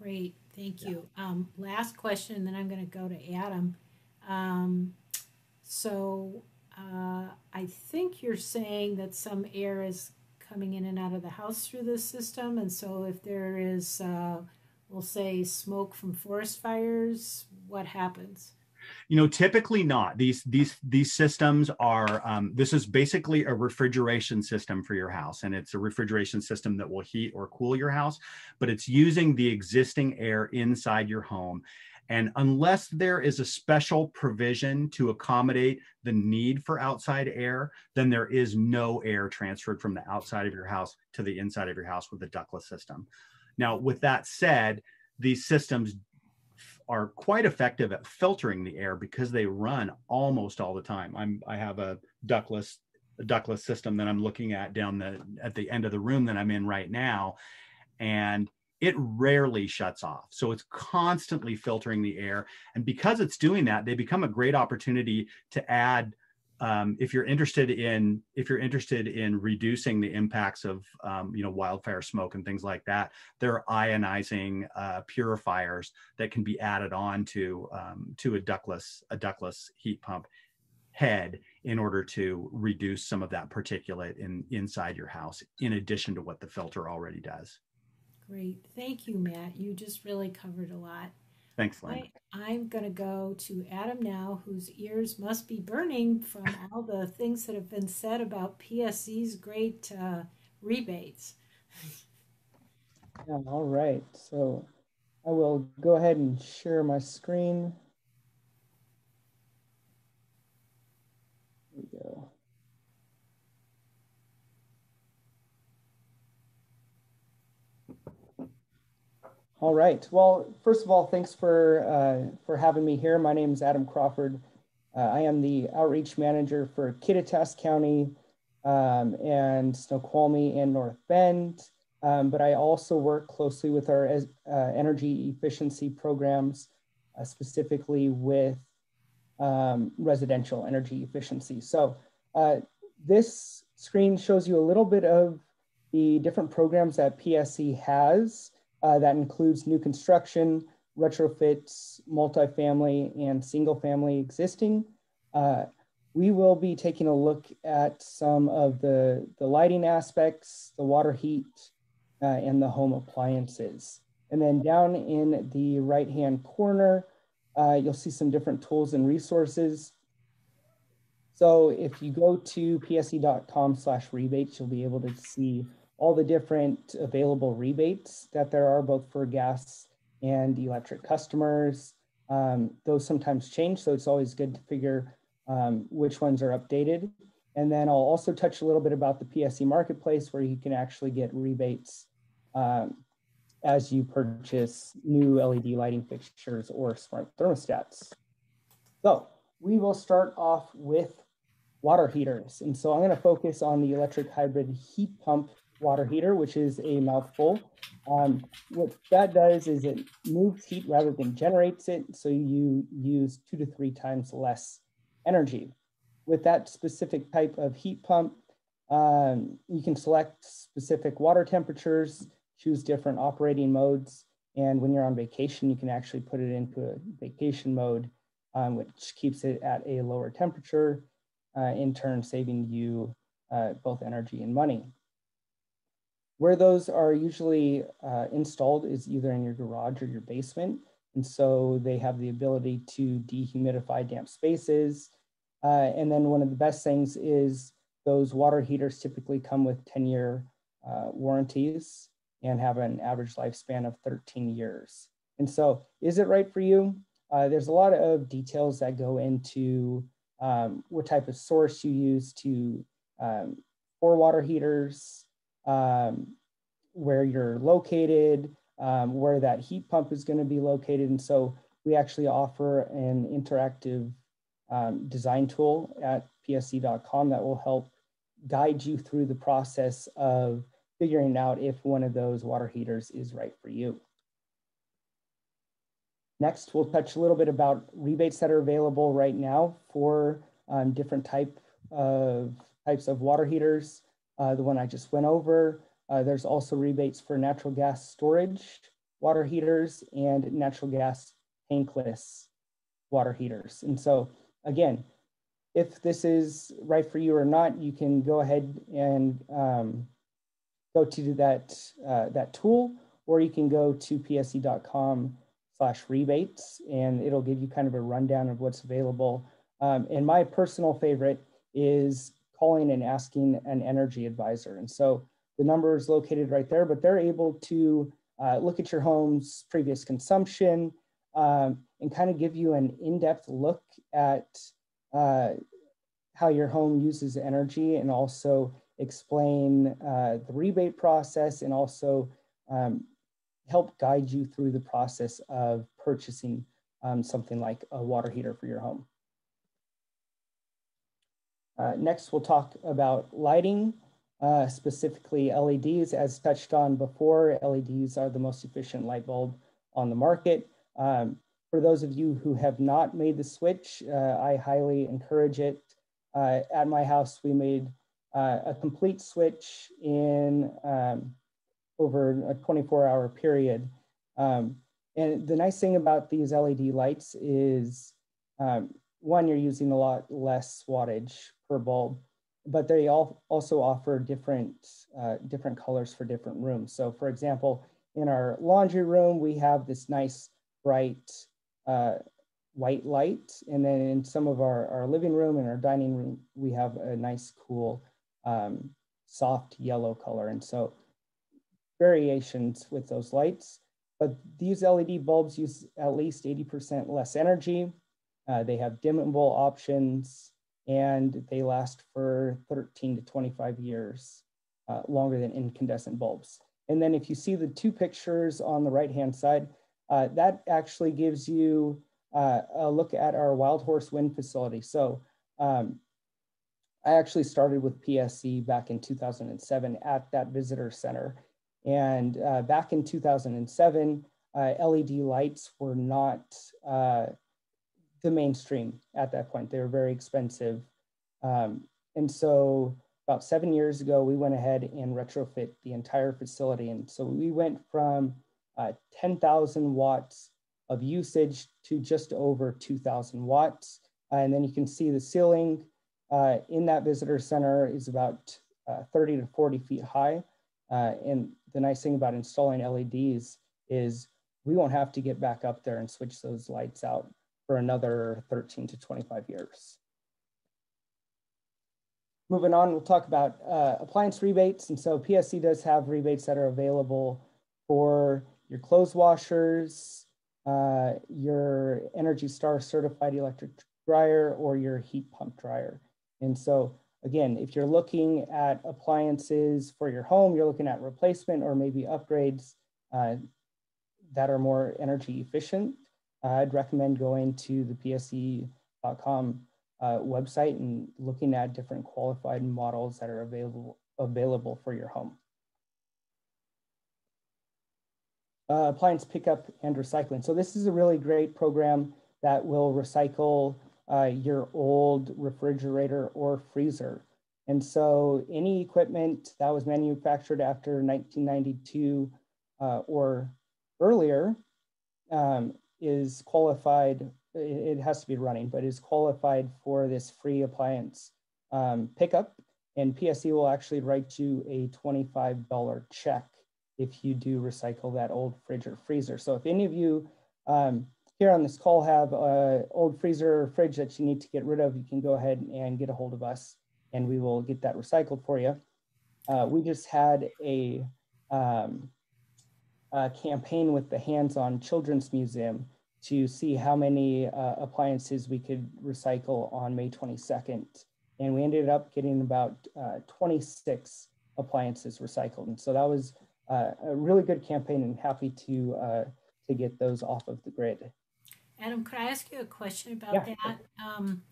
Great thank you. Um, last question and then i'm going to go to adam. Um, so uh, I think you're saying that some air is coming in and out of the house through this system, and so if there is, uh, we'll say, smoke from forest fires, what happens? You know, typically not. These these these systems are. Um, this is basically a refrigeration system for your house, and it's a refrigeration system that will heat or cool your house, but it's using the existing air inside your home and unless there is a special provision to accommodate the need for outside air, then there is no air transferred from the outside of your house to the inside of your house with the ductless system. Now, with that said, these systems are quite effective at filtering the air because they run almost all the time. I'm I have a ductless a ductless system that I'm looking at down the at the end of the room that I'm in right now and it rarely shuts off. So it's constantly filtering the air. And because it's doing that, they become a great opportunity to add um, if you're interested in if you're interested in reducing the impacts of um, you know wildfire smoke and things like that there are ionizing uh, purifiers that can be added on to um, to a ductless a ductless heat pump head in order to reduce some of that particulate in inside your house in addition to what the filter already does Great. Thank you, Matt. You just really covered a lot. Thanks, Lynn. I, am going to go to Adam now, whose ears must be burning from all the things that have been said about PSE's great uh, rebates. Yeah, all right. So I will go ahead and share my screen. There we go. All right. Well, first of all, thanks for uh, for having me here. My name is Adam Crawford. Uh, I am the outreach manager for Kittitas County um, and Snoqualmie and North Bend. Um, but I also work closely with our uh, energy efficiency programs, uh, specifically with um, residential energy efficiency. So uh, this screen shows you a little bit of the different programs that PSE has. Uh, that includes new construction, retrofits, multifamily, and single family existing. Uh, we will be taking a look at some of the, the lighting aspects, the water heat, uh, and the home appliances. And then down in the right-hand corner, uh, you'll see some different tools and resources. So if you go to pse.com slash rebates, you'll be able to see all the different available rebates that there are both for gas and electric customers. Um, those sometimes change, so it's always good to figure um, which ones are updated. And then I'll also touch a little bit about the PSE marketplace where you can actually get rebates um, as you purchase new LED lighting fixtures or smart thermostats. So we will start off with water heaters. And so I'm gonna focus on the electric hybrid heat pump water heater, which is a mouthful. Um, what that does is it moves heat rather than generates it, so you use two to three times less energy. With that specific type of heat pump, um, you can select specific water temperatures, choose different operating modes, and when you're on vacation, you can actually put it into a vacation mode, um, which keeps it at a lower temperature, uh, in turn saving you uh, both energy and money. Where those are usually uh, installed is either in your garage or your basement. And so they have the ability to dehumidify damp spaces. Uh, and then one of the best things is those water heaters typically come with 10 year uh, warranties and have an average lifespan of 13 years. And so is it right for you? Uh, there's a lot of details that go into um, what type of source you use to um, for water heaters, um, where you're located, um, where that heat pump is going to be located. And so we actually offer an interactive um, design tool at pse.com that will help guide you through the process of figuring out if one of those water heaters is right for you. Next, we'll touch a little bit about rebates that are available right now for um, different type of types of water heaters. Uh, the one I just went over. Uh, there's also rebates for natural gas storage water heaters and natural gas tankless water heaters. And so again, if this is right for you or not, you can go ahead and um, go to that, uh, that tool, or you can go to pse.com slash rebates, and it'll give you kind of a rundown of what's available. Um, and my personal favorite is calling and asking an energy advisor. And so the number is located right there, but they're able to uh, look at your home's previous consumption um, and kind of give you an in-depth look at uh, how your home uses energy and also explain uh, the rebate process and also um, help guide you through the process of purchasing um, something like a water heater for your home. Uh, next, we'll talk about lighting, uh, specifically LEDs. As touched on before, LEDs are the most efficient light bulb on the market. Um, for those of you who have not made the switch, uh, I highly encourage it. Uh, at my house, we made uh, a complete switch in um, over a 24 hour period. Um, and the nice thing about these LED lights is um, one, you're using a lot less wattage per bulb, but they all also offer different, uh, different colors for different rooms. So for example, in our laundry room, we have this nice bright uh, white light. And then in some of our, our living room and our dining room, we have a nice, cool, um, soft yellow color. And so variations with those lights. But these LED bulbs use at least 80% less energy. Uh, they have dimmable options and they last for 13 to 25 years uh, longer than incandescent bulbs. And then if you see the two pictures on the right-hand side, uh, that actually gives you uh, a look at our Wild Horse Wind facility. So um, I actually started with PSE back in 2007 at that visitor center. And uh, back in 2007, uh, LED lights were not the mainstream at that point. They were very expensive. Um, and so about seven years ago, we went ahead and retrofit the entire facility. And so we went from uh, 10,000 watts of usage to just over 2,000 watts. Uh, and then you can see the ceiling uh, in that visitor center is about uh, 30 to 40 feet high. Uh, and the nice thing about installing LEDs is we won't have to get back up there and switch those lights out for another 13 to 25 years. Moving on, we'll talk about uh, appliance rebates. And so PSE does have rebates that are available for your clothes washers, uh, your Energy Star certified electric dryer, or your heat pump dryer. And so again, if you're looking at appliances for your home, you're looking at replacement or maybe upgrades uh, that are more energy efficient, I'd recommend going to the pse.com uh, website and looking at different qualified models that are available, available for your home. uh, appliance pickup and recycling. So this is a really great program that will recycle uh, your old refrigerator or freezer. And so any equipment that was manufactured after 1992 uh, or earlier um, is qualified, it has to be running, but is qualified for this free appliance um, pickup. And PSE will actually write you a $25 check if you do recycle that old fridge or freezer. So if any of you um, here on this call have an old freezer or fridge that you need to get rid of, you can go ahead and get a hold of us and we will get that recycled for you. Uh, we just had a, um, a, campaign with the Hands On Children's Museum to see how many uh, appliances we could recycle on May 22nd. and we ended up getting about uh, 26 appliances recycled. And so that was uh, a really good campaign and happy to, uh, to get those off of the grid. Adam, could I ask you a question about Yeah. that? Um,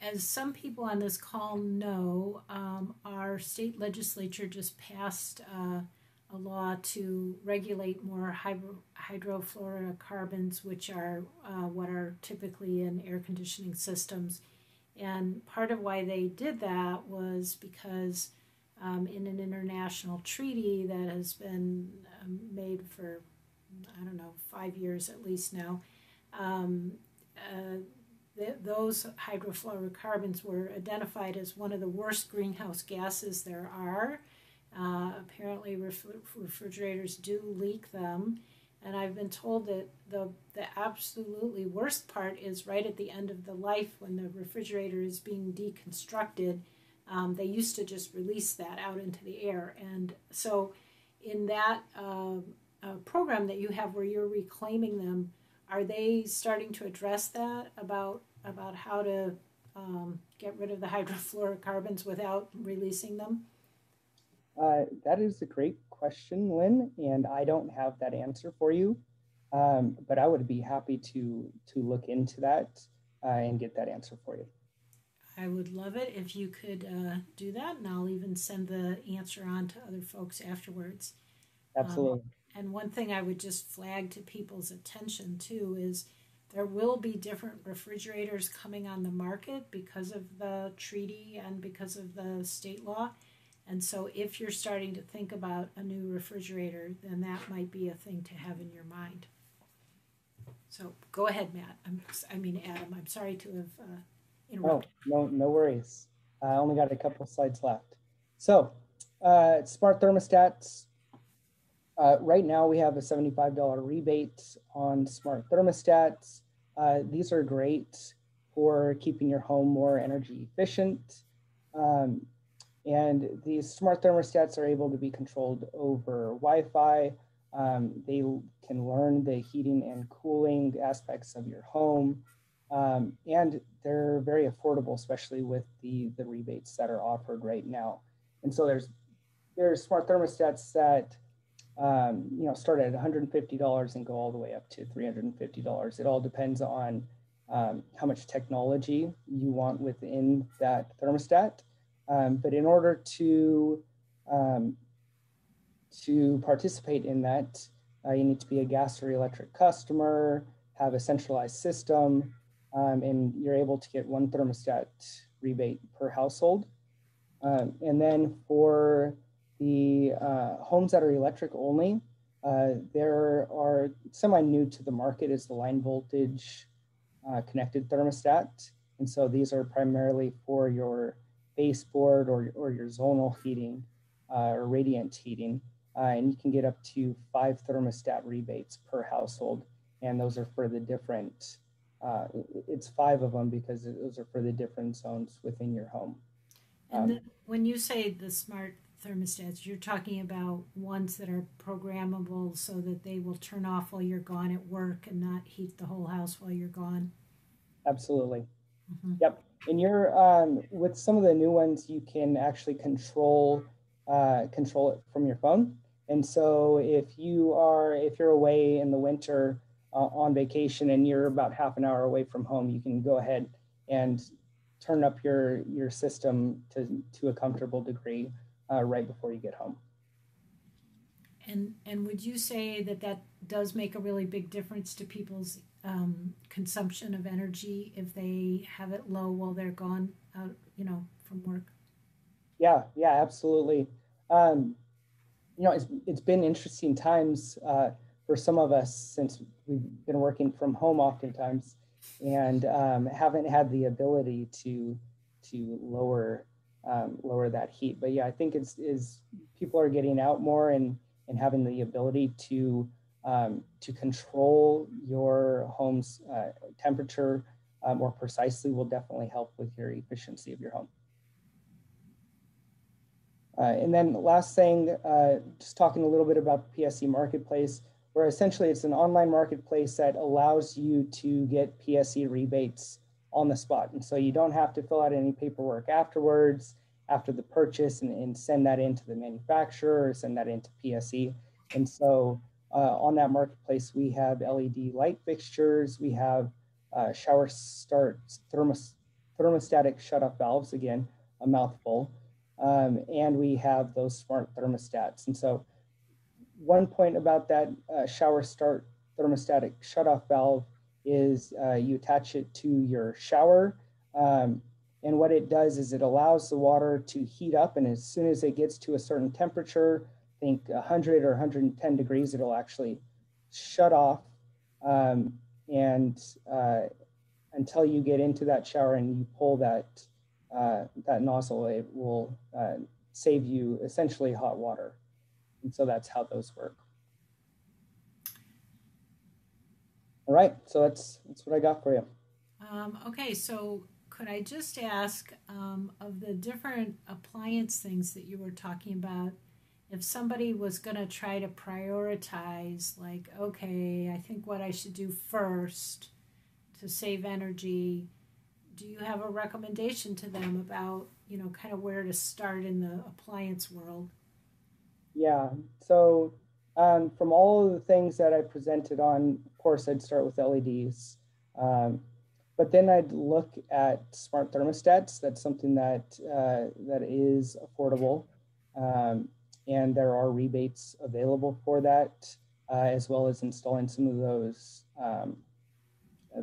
as some people on this call know, um, our state legislature just passed uh, a law to regulate more hydro- hydrofluorocarbons, which are uh, what are typically in air conditioning systems. And part of why they did that was because um, in an international treaty that has been um, made for, I don't know, five years at least now, um, uh, th- those hydrofluorocarbons were identified as one of the worst greenhouse gases there are. Uh, apparently, ref- refrigerators do leak them, and I've been told that the the absolutely worst part is right at the end of the life when the refrigerator is being deconstructed. Um, they used to just release that out into the air, and so in that uh, uh, program that you have where you're reclaiming them, are they starting to address that about about how to um, get rid of the hydrofluorocarbons without releasing them? Uh, that is a great question, Lynn, and I don't have that answer for you. Um, but I would be happy to to look into that uh, and get that answer for you. I would love it if you could uh, do that, and I'll even send the answer on to other folks afterwards. Absolutely. And one thing I would just flag to people's attention too is there will be different refrigerators coming on the market because of the treaty and because of the state law. And so if you're starting to think about a new refrigerator, then that might be a thing to have in your mind. So go ahead, Matt. I'm, I mean, Adam, I'm sorry to have uh, Oh, interrupted. no, no worries. I only got a couple slides left. So, uh, smart thermostats. Uh, right now, we have a $75 rebate on smart thermostats. Uh, these are great for keeping your home more energy efficient. Um, and these smart thermostats are able to be controlled over Wi-Fi. Um, they can learn the heating and cooling aspects of your home. Um, and they're very affordable, especially with the, the rebates that are offered right now. And so there's there's smart thermostats that um, you know start at $150 and go all the way up to $350. It all depends on um, how much technology you want within that thermostat. Um, but in order to um, to participate in that, uh, you need to be a gas or electric customer, have a centralized system, um, and you're able to get one thermostat rebate per household. Um, and then for the uh, homes that are electric only, uh, there are semi new to the market is the line voltage uh, connected thermostat. And so these are primarily for your baseboard or, or your zonal heating uh, or radiant heating. Uh, and you can get up to five thermostat rebates per household. And those are for the different uh, it's five of them because those are for the different zones within your home. And Um, the, when you say the smart thermostats, you're talking about ones that are programmable so that they will turn off while you're gone at work and not heat the whole house while you're gone. Absolutely. Mhm. Yep. And you're um, with some of the new ones, you can actually control uh, control it from your phone. And so if you are if you're away in the winter uh, on vacation and you're about half an hour away from home, you can go ahead and turn up your your system to to a comfortable degree uh, right before you get home. And and would you say that that does make a really big difference to people's um, consumption of energy if they have it low while they're gone out, you know, from work? Yeah, yeah, absolutely. Um, you know, it's it's been interesting times uh, for some of us since we've been working from home oftentimes, and um, haven't had the ability to to lower um, lower that heat. But yeah, I think it's is people are getting out more and and having the ability to um, to control your home's uh, temperature uh, more precisely will definitely help with your efficiency of your home. Uh, and then the last thing, uh, just talking a little bit about PSE Marketplace, where essentially it's an online marketplace that allows you to get PSE rebates on the spot. And so you don't have to fill out any paperwork afterwards, after the purchase, and, and send that into the manufacturer or send that into PSE. And so uh, on that marketplace, we have LED light fixtures, we have uh, shower start thermos, thermostatic shut-off valves, again, a mouthful, um, and we have those smart thermostats. And so one point about that uh, shower start thermostatic shut-off valve is uh, you attach it to your shower. Um, and what it does is it allows the water to heat up. And as soon as it gets to a certain temperature, think 100 or 110 degrees, it'll actually shut off. Um, and uh, until you get into that shower and you pull that, uh, that nozzle, it will uh, save you essentially hot water. And so that's how those work. All right, so that's that's what I got for you. Um, okay, so could I just ask um, of the different appliance things that you were talking about, if somebody was going to try to prioritize, like, okay, I think what I should do first to save energy, do you have a recommendation to them about, you know, kind of where to start in the appliance world? Yeah, so um, from all of the things that I presented on, of course, I'd start with LEDs. Um, but then I'd look at smart thermostats. That's something that uh, that is affordable, um, and there are rebates available for that, uh, as well as installing some of those um,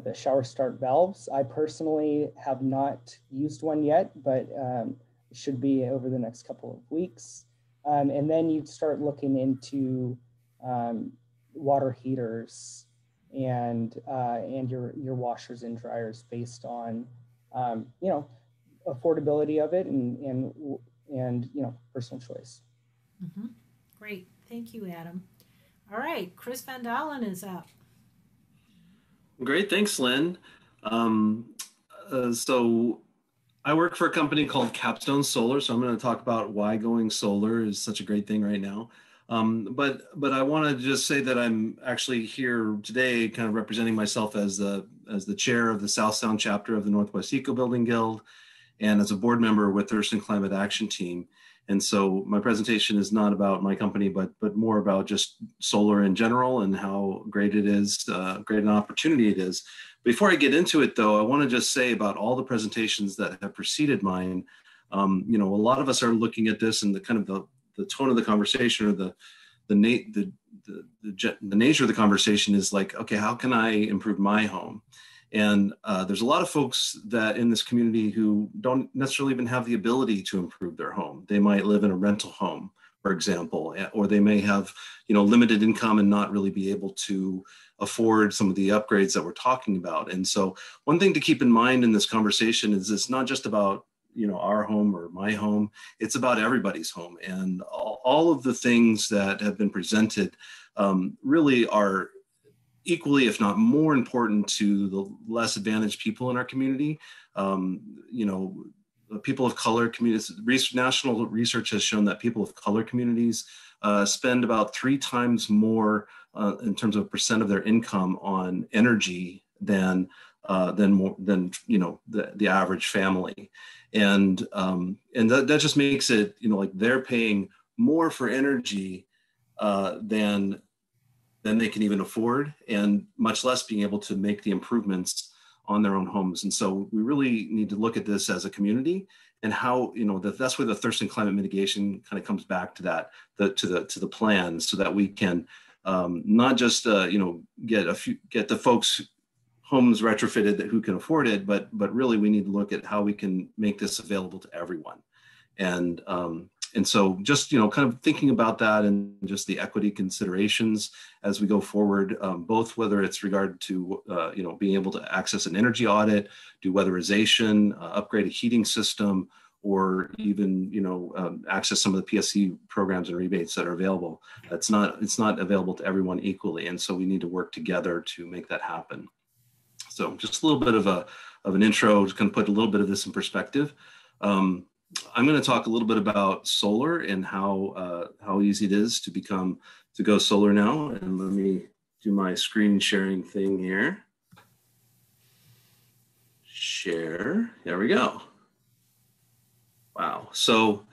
the shower start valves. I personally have not used one yet, but um, it should be over the next couple of weeks. Um, and then you'd start looking into um, water heaters and uh, and your your washers and dryers based on um, you know affordability of it and and and you know personal choice. Mm-hmm. Great, thank you, Adam. All right, Chris Van Dalen is up. Great, thanks, Lynn. Um, uh, so I work for a company called Capstone Solar, so I'm going to talk about why going solar is such a great thing right now. Um, but but I want to just say that I'm actually here today, kind of representing myself as the as the chair of the South Sound chapter of the Northwest Eco Building Guild, and as a board member with Thurston Climate Action Team. And so my presentation is not about my company, but but more about just solar in general and how great it is, uh, great an opportunity it is. Before I get into it, though, I want to just say about all the presentations that have preceded mine. Um, you know, a lot of us are looking at this and the kind of the the tone of the conversation or the the, na- the the, the, the nature of the conversation is like, okay, how can I improve my home? And uh, there's a lot of folks that in this community who don't necessarily even have the ability to improve their home. They might live in a rental home, for example, or they may have, you know, limited income and not really be able to afford some of the upgrades that we're talking about. And so, one thing to keep in mind in this conversation is it's not just about you know our home or my home it's about everybody's home and all, all of the things that have been presented um, really are equally if not more important to the less advantaged people in our community. Um, you know people of color communities national research has shown that people of color communities uh, spend about three times more uh, in terms of percent of their income on energy than uh, than more than you know the, the average family. And um, and that, that just makes it you know like they're paying more for energy uh, than than they can even afford and much less being able to make the improvements on their own homes and so we really need to look at this as a community and how you know that that's where the Thurston climate mitigation kind of comes back to that the to the to the plan so that we can um, not just uh, you know get a few get the folks homes retrofitted that who can afford it, but but really we need to look at how we can make this available to everyone. And um, and so just you know kind of thinking about that and just the equity considerations as we go forward, um, both whether it's regard to uh, you know being able to access an energy audit, do weatherization, uh, upgrade a heating system, or even you know um, access some of the PSE programs and rebates that are available. It's not it's not available to everyone equally, and so we need to work together to make that happen. So just a little bit of a of an intro to kind of put a little bit of this in perspective. Um, I'm going to talk a little bit about solar and how uh, how easy it is to become to go solar now. And let me do my screen sharing thing here. share. There we go. Wow. So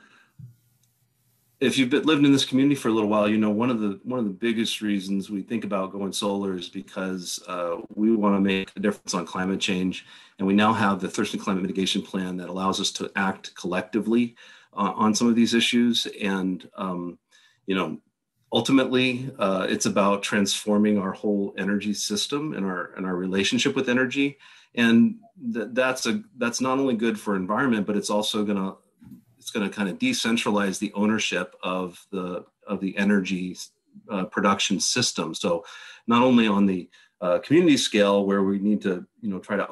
if you've been, lived in this community for a little while, you know one of the one of the biggest reasons we think about going solar is because uh, we want to make a difference on climate change, and we now have the Thurston Climate Mitigation Plan that allows us to act collectively uh, on some of these issues. And um, you know, ultimately, uh, it's about transforming our whole energy system and our and our relationship with energy, and th- that's a that's not only good for environment, but it's also going to it's going to kind of decentralize the ownership of the of the energy uh, production system. So not only on the uh, community scale where we need to you know try to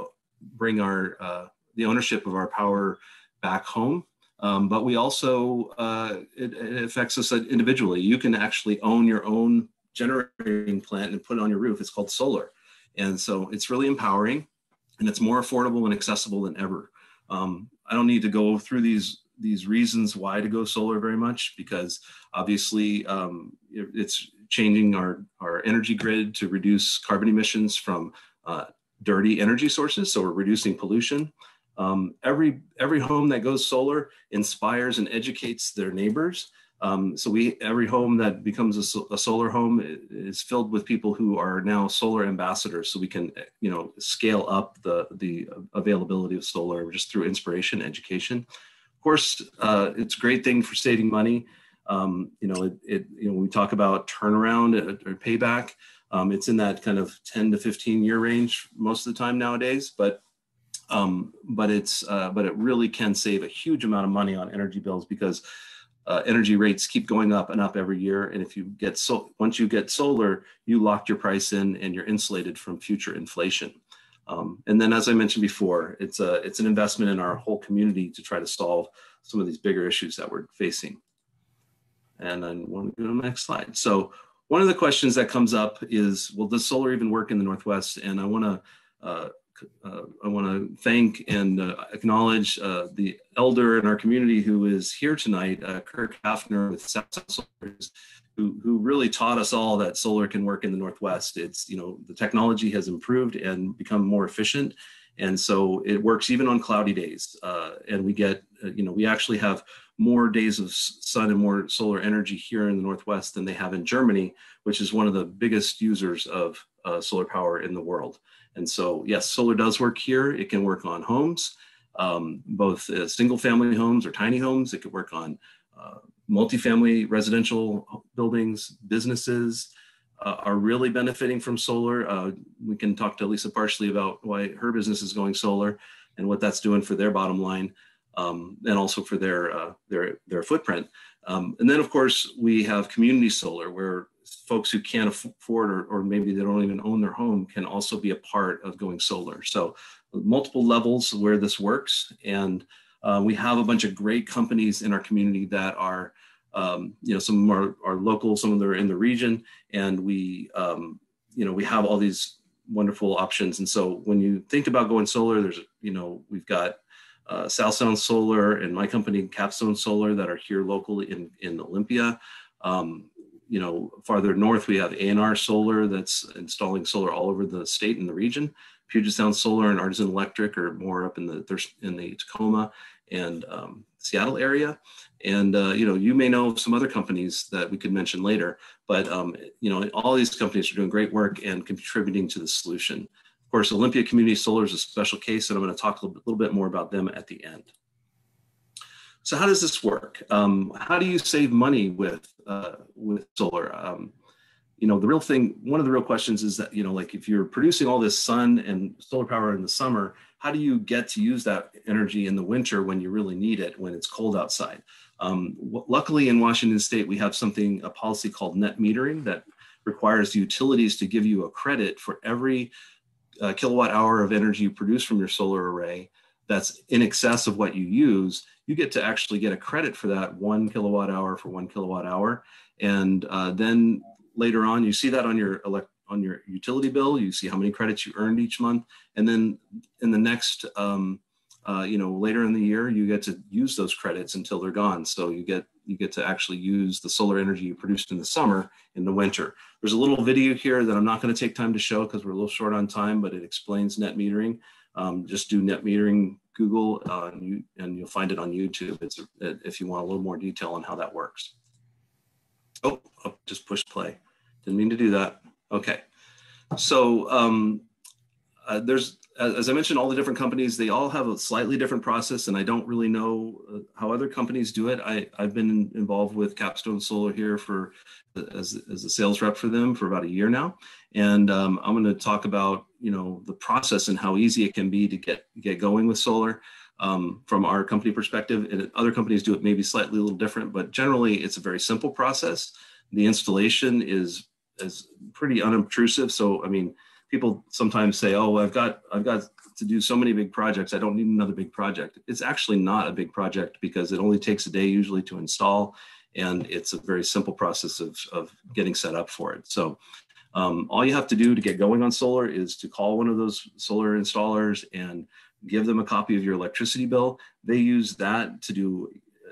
bring our uh, the ownership of our power back home, um, but we also uh, it, it, affects us individually. You can actually own your own generating plant and put it on your roof. It's called solar, and so it's really empowering, and it's more affordable and accessible than ever. Um, I don't need to go through these these reasons why to go solar very much because obviously um, it, it's changing our, our energy grid to reduce carbon emissions from uh, dirty energy sources. So we're reducing pollution. Um, every, every home that goes solar inspires and educates their neighbors. Um, so we every home that becomes a, a, solar home is filled with people who are now solar ambassadors. So we can you know scale up the the availability of solar just through inspiration, education, of course, uh, it's a great thing for saving money. Um, you know, it, it, you know, we talk about turnaround or payback. Um, it's in that kind of 10 to 15 year range most of the time nowadays, but um, but it's uh, but it really can save a huge amount of money on energy bills because uh, energy rates keep going up and up every year. And if you get so once you get solar, you lock your price in and you're insulated from future inflation. Um, and then, as I mentioned before, it's a it's an investment in our whole community to try to solve some of these bigger issues that we're facing. And I want to go to the next slide. So one of the questions that comes up is, well, does solar even work in the Northwest? And I want to uh, uh, I want to thank and uh, acknowledge uh, the elder in our community who is here tonight, uh, Kirk Hafner with South Solar, who, who really taught us all that solar can work in the Northwest. It's, you know, the technology has improved and become more efficient. And so it works even on cloudy days. Uh, and we get, uh, you know, we actually have more days of sun and more solar energy here in the Northwest than they have in Germany, which is one of the biggest users of uh, solar power in the world. And so, yes, solar does work here. It can work on homes, um, both uh, single family homes or tiny homes. It could work on uh, multifamily residential buildings, businesses uh, are really benefiting from solar. Uh, we can talk to Lisa Parshley about why her business is going solar and what that's doing for their bottom line um, and also for their, uh, their, their footprint. Um, and then of course we have community solar where folks who can't afford or, or maybe they don't even own their home can also be a part of going solar. So multiple levels where this works and uh, we have a bunch of great companies in our community that are, um, you know, some are, are local, some of them are in the region, and we, um, you know, we have all these wonderful options. And so when you think about going solar, there's, you know, we've got uh, South Sound Solar and my company Capstone Solar that are here locally in, in Olympia. Um, you know, farther north, we have A&R Solar that's installing solar all over the state and the region. Puget Sound Solar and Artisan Electric are more up in the in the Tacoma and um, Seattle area. And uh, you know, you may know some other companies that we could mention later, but um, you know, all these companies are doing great work and contributing to the solution. Of course, Olympia Community Solar is a special case, and I'm going to talk a little bit more about them at the end. So, how does this work? Um, how do you save money with uh, with solar? Um, you know, the real thing, one of the real questions is that, you know, like if you're producing all this sun and solar power in the summer, how do you get to use that energy in the winter when you really need it, when it's cold outside? Um, luckily in Washington state, we have something, a policy called net metering that requires utilities to give you a credit for every uh, kilowatt hour of energy you produce from your solar array that's in excess of what you use, you get to actually get a credit for that one kilowatt hour for one kilowatt hour. And uh, then later on. You see that on your elect on your utility bill. You see how many credits you earned each month, and then in the next, um, uh, you know, later in the year, you get to use those credits until they're gone. So you get you get to actually use the solar energy you produced in the summer in the winter. There's a little video here that I'm not going to take time to show because we're a little short on time, but it explains net metering. Um, just do net metering Google uh, and, you, you'll find it on YouTube. It's if you want a little more detail on how that works. Oh, oh just push play. Didn't mean to do that. Okay. So um, uh, there's, as I mentioned, all the different companies, they all have a slightly different process, and I don't really know uh, how other companies do it. I, I've been involved with Capstone Solar here for as, as a sales rep for them for about a year now, and um, I'm going to talk about you know the process and how easy it can be to get get going with solar. Um, from our company perspective, and other companies do it maybe slightly a little different, but generally it's a very simple process. The installation is is pretty unobtrusive. So I mean, people sometimes say, "Oh, I've got I've got to do so many big projects. I don't need another big project." It's actually not a big project because it only takes a day usually to install, and it's a very simple process of of getting set up for it. So. Um, all you have to do to get going on solar is to call one of those solar installers and give them a copy of your electricity bill. They use that to do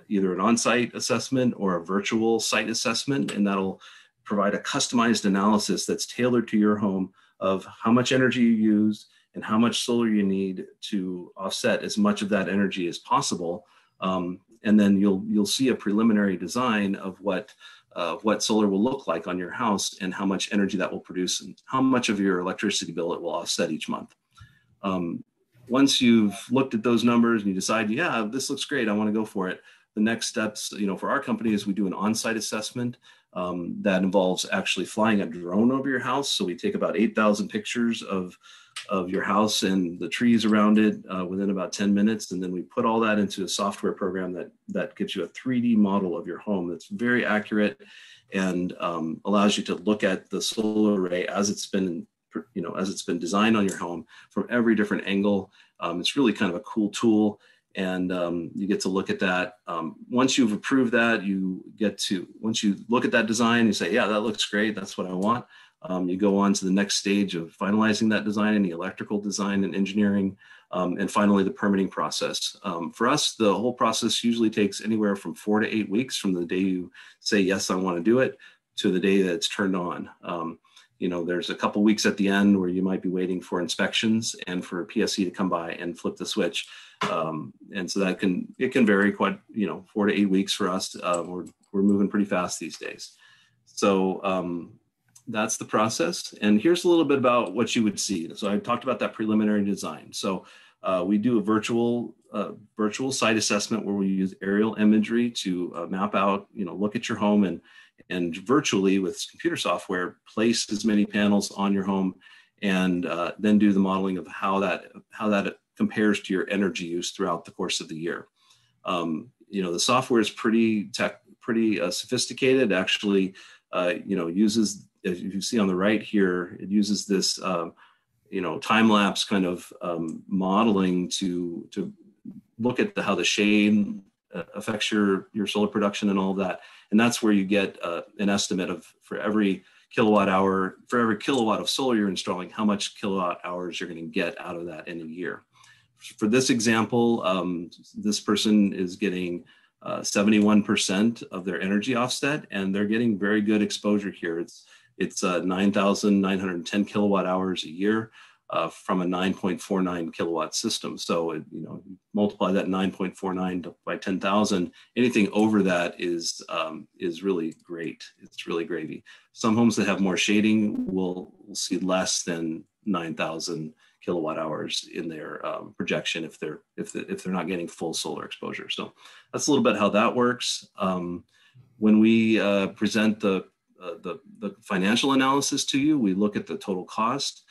either an on-site assessment or a virtual site assessment, and that'll provide a customized analysis that's tailored to your home of how much energy you use and how much solar you need to offset as much of that energy as possible. Um, and then you'll you'll see a preliminary design of what uh, what solar will look like on your house and how much energy that will produce and how much of your electricity bill it will offset each month. Um, once you've looked at those numbers and you decide, yeah, this looks great, I want to go for it. The next steps, you know, for our company is we do an on-site assessment um, that involves actually flying a drone over your house. So we take about 8,000 pictures of, of your house and the trees around it uh, within about 10 minutes. And then we put all that into a software program that, that gives you a 3D model of your home that's very accurate and um, allows you to look at the solar array as it's been you know as it's been designed on your home from every different angle um, it's really kind of a cool tool and um, you get to look at that. Um, once you've approved that, you get to, once you look at that design, you say, yeah, that looks great, that's what I want. Um, you go on to the next stage of finalizing that design and the electrical design and engineering, um, and finally the permitting process. Um, for us, the whole process usually takes anywhere from four to eight weeks from the day you say, yes, I want to do it, to the day that it's turned on. Um, you know, there's a couple weeks at the end where you might be waiting for inspections and for PSE to come by and flip the switch. Um, and so that can, it can vary quite, you know, four to eight weeks for us. Uh, we're, we're moving pretty fast these days. So um, that's the process. And here's a little bit about what you would see. So I talked about that preliminary design. So uh, we do a virtual uh, virtual site assessment where we use aerial imagery to uh, map out, you know, look at your home and and virtually with computer software place as many panels on your home and uh, then do the modeling of how that how that compares to your energy use throughout the course of the year. Um, you know, the software is pretty tech, pretty uh, sophisticated. Actually, uh, you know, uses if you see on the right here, it uses this, uh, you know, time lapse kind of um, modeling to to look at the, how the shade uh, affects your your solar production and all that and that's where you get uh, an estimate of for every kilowatt hour for every kilowatt of solar you're installing how much kilowatt hours you're going to get out of that in a year for this example um, this person is getting uh, 71% of their energy offset and they're getting very good exposure here it's it's uh, 9910 kilowatt hours a year uh, from a 9.49 kilowatt system. So, it, you know, multiply that 9.49 by 10,000. Anything over that is um, is really great. It's really gravy. Some homes that have more shading will, will see less than 9,000 kilowatt hours in their um, projection if they're if the, if they're not getting full solar exposure. So that's a little bit how that works. Um, when we uh, present the, uh, the the financial analysis to you, we look at the total cost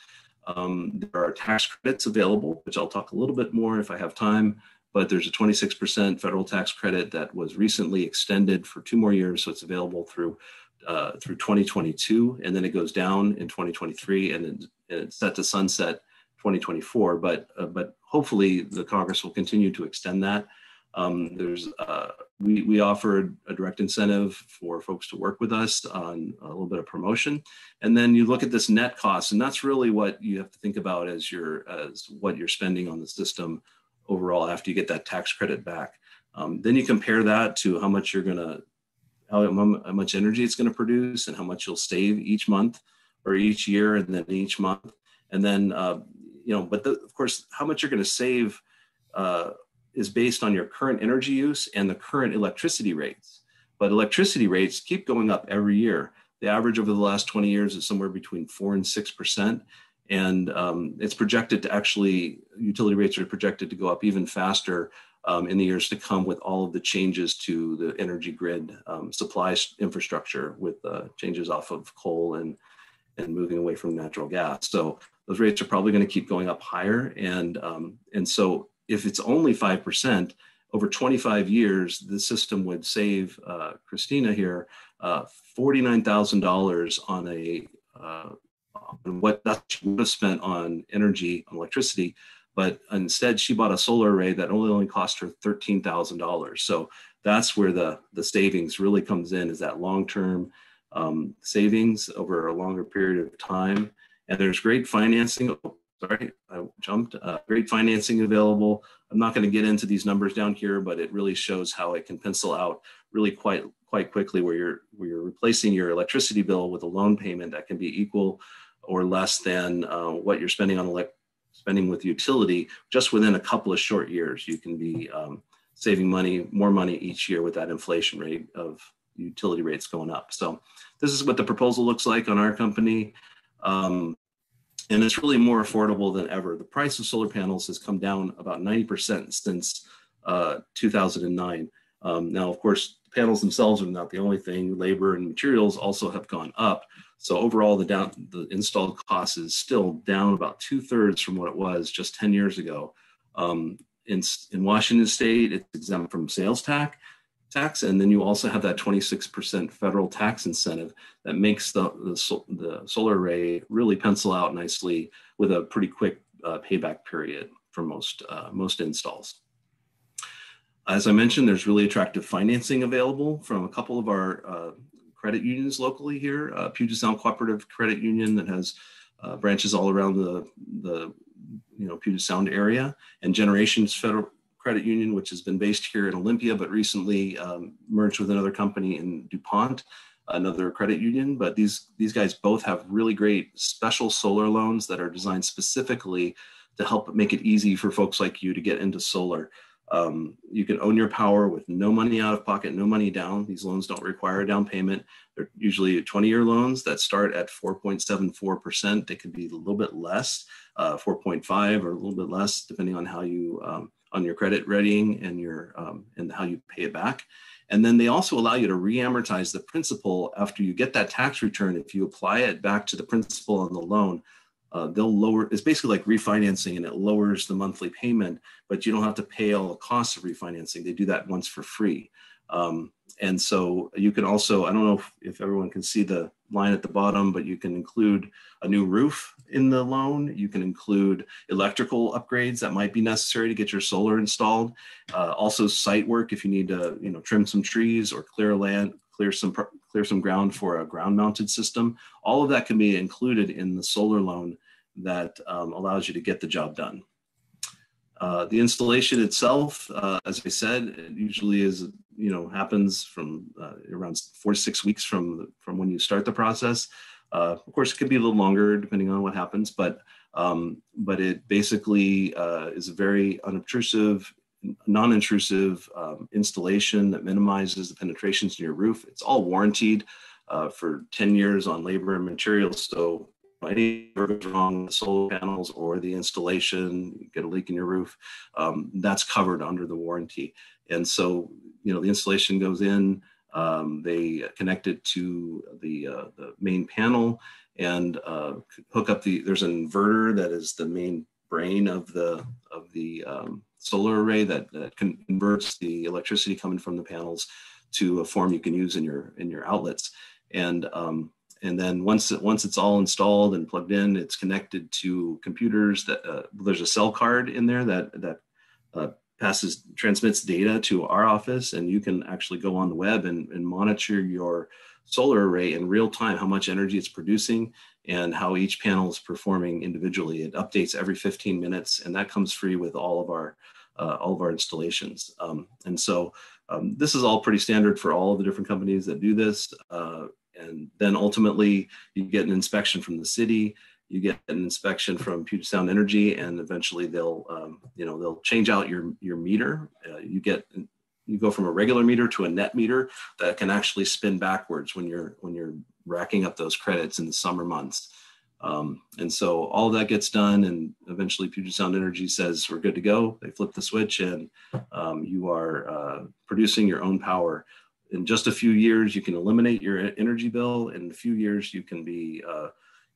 um, there are tax credits available, which I'll talk a little bit more if I have time, but there's a 26% federal tax credit that was recently extended for two more years. So it's available through uh, through 2022, and then it goes down in 2023, and, and it's set to sunset 2024. But uh, but hopefully the Congress will continue to extend that. Um, there's uh, we we offered a direct incentive for folks to work with us on a little bit of promotion, and then you look at this net cost, and that's really what you have to think about as your as what you're spending on the system overall after you get that tax credit back. Um, then you compare that to how much you're gonna how, much energy it's going to produce and how much you'll save each month or each year and then each month and then uh, you know, but the, of course, how much you're going to save uh, is based on your current energy use and the current electricity rates. But electricity rates keep going up every year. The average over the last 20 years is somewhere between four and six percent, and um, it's projected to actually utility rates are projected to go up even faster um, in the years to come with all of the changes to the energy grid um, supply infrastructure with uh, changes off of coal and and moving away from natural gas. So those rates are probably going to keep going up higher, and um, and so if it's only five percent over 25 years, the system would save uh, Christina here uh, $49,000 on a uh, on what that she would have spent on energy, on electricity, but instead she bought a solar array that only only cost her $13,000. So that's where the the savings really comes in is that long-term um, savings over a longer period of time. And there's great financing. Oh, sorry, I jumped. Uh, great financing available. I'm not going to get into these numbers down here, but it really shows how it can pencil out really quite quite quickly where you're where you're replacing your electricity bill with a loan payment that can be equal or less than uh, what you're spending on elect spending with utility just within a couple of short years you can be um, saving money more money each year with that inflation rate of utility rates going up so this is what the proposal looks like on our company um, and it's really more affordable than ever. The price of solar panels has come down about 90% since uh, 2009. Um, now, of course, panels themselves are not the only thing. Labor and materials also have gone up. So overall, the down the installed cost is still down about two thirds from what it was just 10 years ago. Um, in, in Washington State, it's exempt from sales tax tax, and then you also have that 26% federal tax incentive that makes the, the, the solar array really pencil out nicely with a pretty quick uh, payback period for most, uh, most installs. As I mentioned, there's really attractive financing available from a couple of our uh, credit unions locally here. Uh, Puget Sound Cooperative Credit Union that has uh, branches all around the, the you know Puget Sound area, and Generations Federal Credit Union, which has been based here in Olympia, but recently um, merged with another company in DuPont, another credit union. But these, these guys both have really great special solar loans that are designed specifically to help make it easy for folks like you to get into solar. Um, you can own your power with no money out of pocket, no money down. These loans don't require a down payment. They're usually 20 year loans that start at 4.74%. They could be a little bit less, uh, 4.5 or a little bit less, depending on how you um, on your credit rating and your um, and how you pay it back. And then they also allow you to re-amortize the principal after you get that tax return. If you apply it back to the principal on the loan, uh, they'll lower. It's basically like refinancing, and it lowers the monthly payment, but you don't have to pay all the costs of refinancing. They do that once for free. Um, and so you can also, I don't know if, if, everyone can see the line at the bottom, but you can include a new roof in the loan. You can include electrical upgrades that might be necessary to get your solar installed. Uh, also site work if you need to, you know, trim some trees or clear land, clear some, clear some ground for a ground mounted system. All of that can be included in the solar loan that um, allows you to get the job done. Uh, the installation itself, uh, as I said, it usually is you know happens from uh, around four to six weeks from from when you start the process. Uh, of course, it could be a little longer depending on what happens, but um, but it basically uh, is a very unobtrusive, non-intrusive um, installation that minimizes the penetrations in your roof. It's all warranted for 10 years on labor and materials, so any goes wrong, the solar panels or the installation, you get a leak in your roof, um, that's covered under the warranty. And so, you know, the installation goes in, um, they connect it to the, uh, the main panel and uh, hook up the, there's an inverter that is the main brain of the, of the um, solar array that, that converts the electricity coming from the panels to a form you can use in your, in your outlets. And um, and then once it, once it's all installed and plugged in, it's connected to computers. That uh, there's a cell card in there that that uh, passes transmits data to our office, and you can actually go on the web and, and monitor your solar array in real time, how much energy it's producing, and how each panel is performing individually. It updates every 15 minutes, and that comes free with all of our uh, all of our installations. Um, and so um, this is all pretty standard for all of the different companies that do this. Uh, and then ultimately you get an inspection from the city you get an inspection from Puget Sound Energy, and eventually they'll, um, you know, they'll change out your your meter. Uh, you get you go from a regular meter to a net meter that can actually spin backwards when you're when you're racking up those credits in the summer months. Um, and so all that gets done, and eventually Puget Sound Energy says we're good to go. They flip the switch, and um, you are uh, producing your own power. In just a few years, you can eliminate your energy bill. In a few years, you can be uh,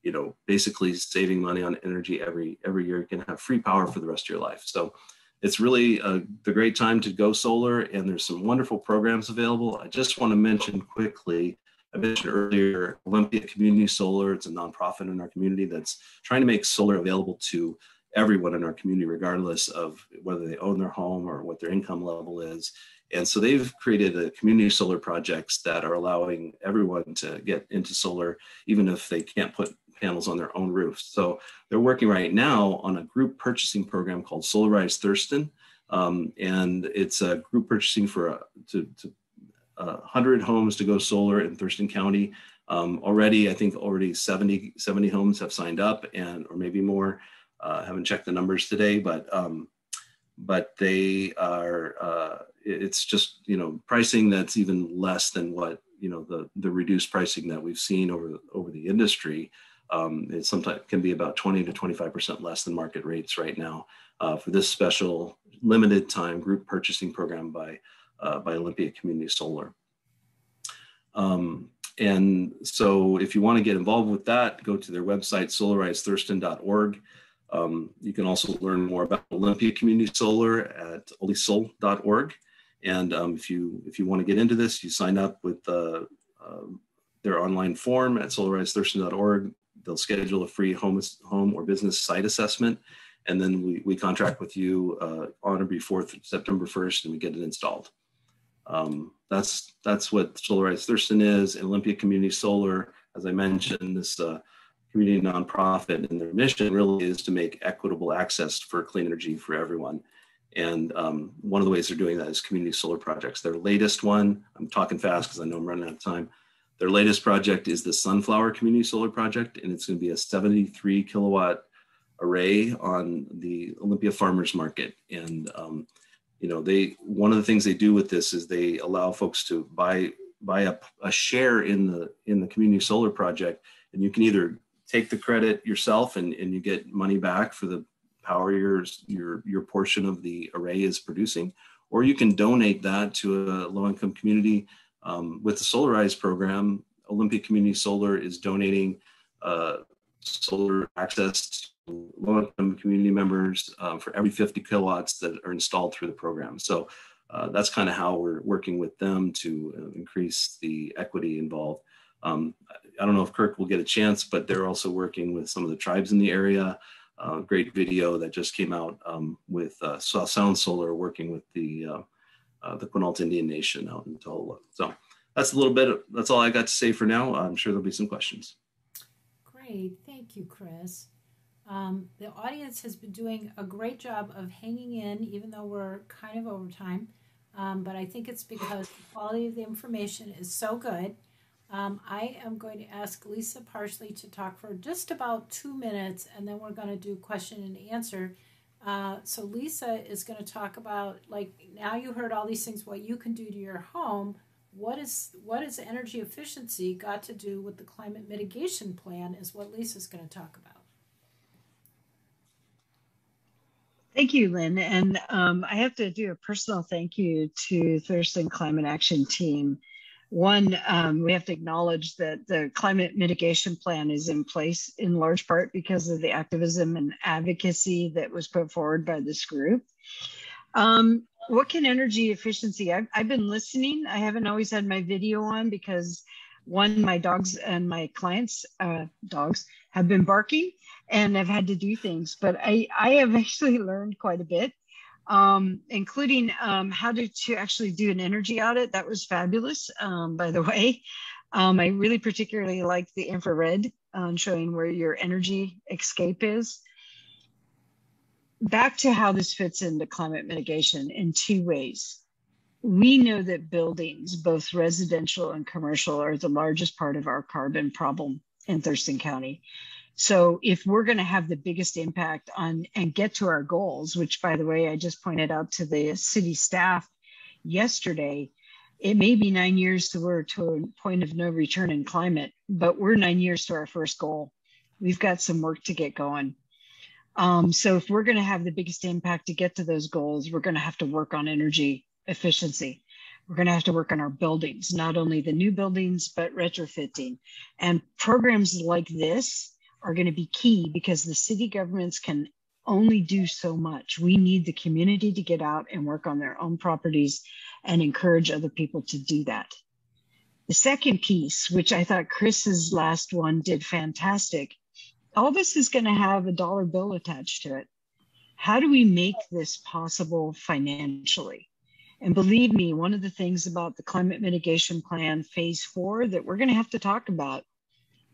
you know, basically saving money on energy every every year. You can have free power for the rest of your life. So it's really uh, the great time to go solar, and there's some wonderful programs available. I just want to mention quickly. I mentioned earlier Olympia Community Solar. It's a nonprofit in our community that's trying to make solar available to everyone in our community, regardless of whether they own their home or what their income level is. And so they've created a community solar projects that are allowing everyone to get into solar, even if they can't put panels on their own roofs. So they're working right now on a group purchasing program called Solarize Thurston. Um, and it's a group purchasing for uh, to, to uh, 100 homes to go solar in Thurston County. Um, already, I think already 70, 70 homes have signed up and, or maybe more. Uh, haven't checked the numbers today, but, um, but they are, uh, it's just, you know, pricing that's even less than what, you know, the, the reduced pricing that we've seen over, over the industry um, it sometimes can be about 20 to 25% less than market rates right now uh, for this special limited time group purchasing program by, uh, by Olympia Community Solar. Um, and so if you want to get involved with that, go to their website, solarizethurston.org. Um, you can also learn more about Olympia Community Solar at olisol.org. And um, if you if you want to get into this, you sign up with uh, uh, their online form at solarizethurston.org they'll schedule a free home, home or business site assessment. And then we, we contract with you uh, on or before September 1st and we get it installed. Um, that's, that's what Solarize Thurston is. And Olympia Community Solar, as I mentioned, this uh, community nonprofit and their mission really is to make equitable access for clean energy for everyone. And um, one of the ways they're doing that is community solar projects. Their latest one, I'm talking fast because I know I'm running out of time. Their latest project is the Sunflower Community Solar Project, and it's going to be a 73 kilowatt array on the Olympia Farmers Market. And um, you know, they one of the things they do with this is they allow folks to buy buy a, a share in the in the community solar project, and you can either take the credit yourself and, and you get money back for the power your your your portion of the array is producing, or you can donate that to a low income community um, with the Solarize program, Olympia Community Solar is donating uh, solar access to low-income community members um, for every 50 kilowatts that are installed through the program. So uh, that's kind of how we're working with them to uh, increase the equity involved. Um, I don't know if Kirk will get a chance, but they're also working with some of the tribes in the area. Uh, great video that just came out um, with uh, Sound Solar working with the uh, the Quinault Indian Nation out in Taholah. So that's a little bit, of, that's all I got to say for now. I'm sure there'll be some questions. Great, thank you, Chris. Um, the audience has been doing a great job of hanging in, even though we're kind of over time. Um, but I think it's because the quality of the information is so good. Um, I am going to ask Lisa Parshley to talk for just about two minutes, and then we're going to do question and answer. Uh, so Lisa is going to talk about like now you heard all these things what you can do to your home. What is what is energy efficiency got to do with the climate mitigation plan? Is what Lisa's going to talk about. Thank you, Lynn. And um, I have to do a personal thank you to Thurston Climate Action Team one, um, we have to acknowledge that the climate mitigation plan is in place in large part because of the activism and advocacy that was put forward by this group. Um, what can energy efficiency? I've, I've been listening. I haven't always had my video on because one, my dogs and my clients' uh, dogs have been barking and I've had to do things, but I, I have actually learned quite a bit um, including um, how to, to actually do an energy audit. That was fabulous, um, by the way. Um, I really particularly like the infrared um, showing where your energy escape is. Back to how this fits into climate mitigation in two ways. We know that buildings, both residential and commercial, are the largest part of our carbon problem in Thurston County. So if we're going to have the biggest impact on and get to our goals, which by the way, I just pointed out to the city staff yesterday, it may be nine years to we're to a point of no return in climate, but we're nine years to our first goal. We've got some work to get going. Um, so if we're going to have the biggest impact to get to those goals, we're going to have to work on energy efficiency. We're going to have to work on our buildings, not only the new buildings, but retrofitting. And programs like this are going to be key because the city governments can only do so much. We need the community to get out and work on their own properties and encourage other people to do that. The second piece, which I thought Chris's last one did fantastic, all this is going to have a dollar bill attached to it. How do we make this possible financially? And believe me, one of the things about the climate mitigation plan phase four that we're going to have to talk about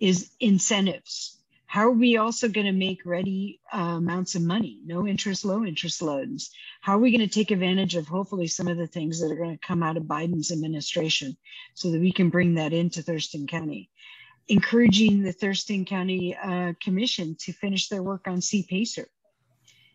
is incentives. How are we also going to make ready uh, amounts of money, no interest, low interest loans? How are we going to take advantage of hopefully some of the things that are going to come out of Biden's administration so that we can bring that into Thurston County? encouraging the Thurston County uh, Commission to finish their work on C-PACER.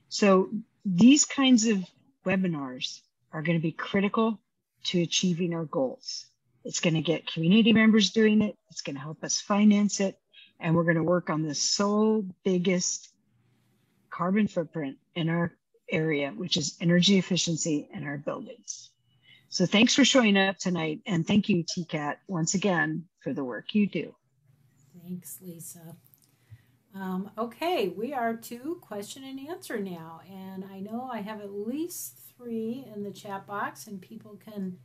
So these kinds of webinars are going to be critical to achieving our goals. It's going to get community members doing it. It's going to help us finance it. And we're going to work on the sole biggest carbon footprint in our area, which is energy efficiency in our buildings. So thanks for showing up tonight. And thank you, TCAT, once again for the work you do. Thanks, Lisa. Um, okay, we are to question and answer now. And I know I have at least three in the chat box, and people can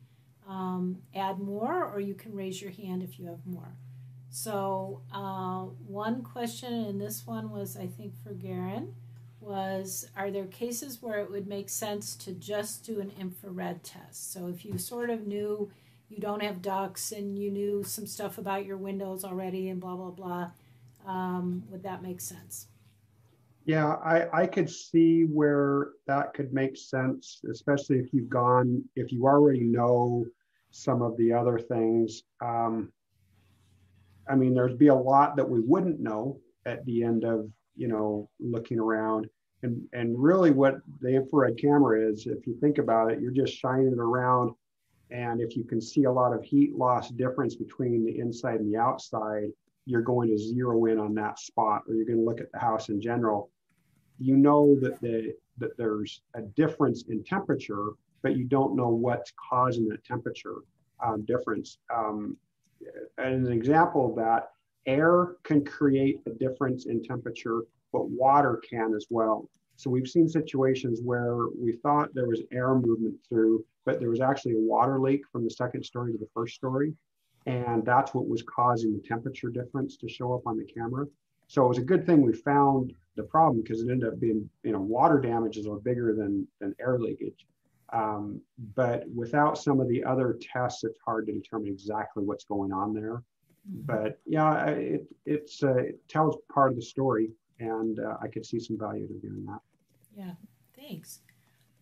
um, add more, or you can raise your hand if you have more. So, uh, one question, and this one was, I think, for Garen, was Are there cases where it would make sense to just do an infrared test? So, if you sort of knew you don't have ducts and you knew some stuff about your windows already and blah blah blah um, would that make sense yeah I, I could see where that could make sense especially if you've gone if you already know some of the other things um, i mean there'd be a lot that we wouldn't know at the end of you know looking around and and really what the infrared camera is if you think about it you're just shining it around and if you can see a lot of heat loss difference between the inside and the outside, you're going to zero in on that spot, or you're going to look at the house in general. You know that the that there's a difference in temperature, but you don't know what's causing that temperature um, difference. Um, and an example of that, air can create a difference in temperature, but water can as well. So we've seen situations where we thought there was air movement through, but there was actually a water leak from the second story to the first story. And that's what was causing the temperature difference to show up on the camera. So it was a good thing we found the problem because it ended up being, you know, water damages are bigger than, than air leakage. Um, but without some of the other tests, it's hard to determine exactly what's going on there. Mm-hmm. But yeah, it, it's, uh, it tells part of the story and uh, I could see some value to doing that. Yeah, thanks.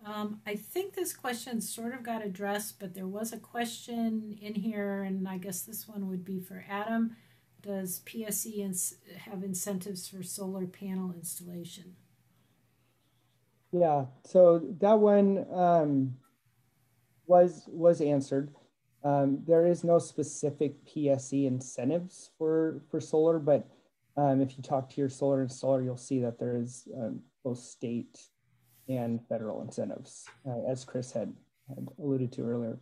Um, I think this question sort of got addressed, but there was a question in here, and I guess this one would be for Adam. Does PSE ins- have incentives for solar panel installation? Yeah, so that one um, was was answered. Um, there is no specific PSE incentives for for solar, but um, if you talk to your solar installer, you'll see that there is um, both state and federal incentives, uh, as Chris had, had, alluded to earlier.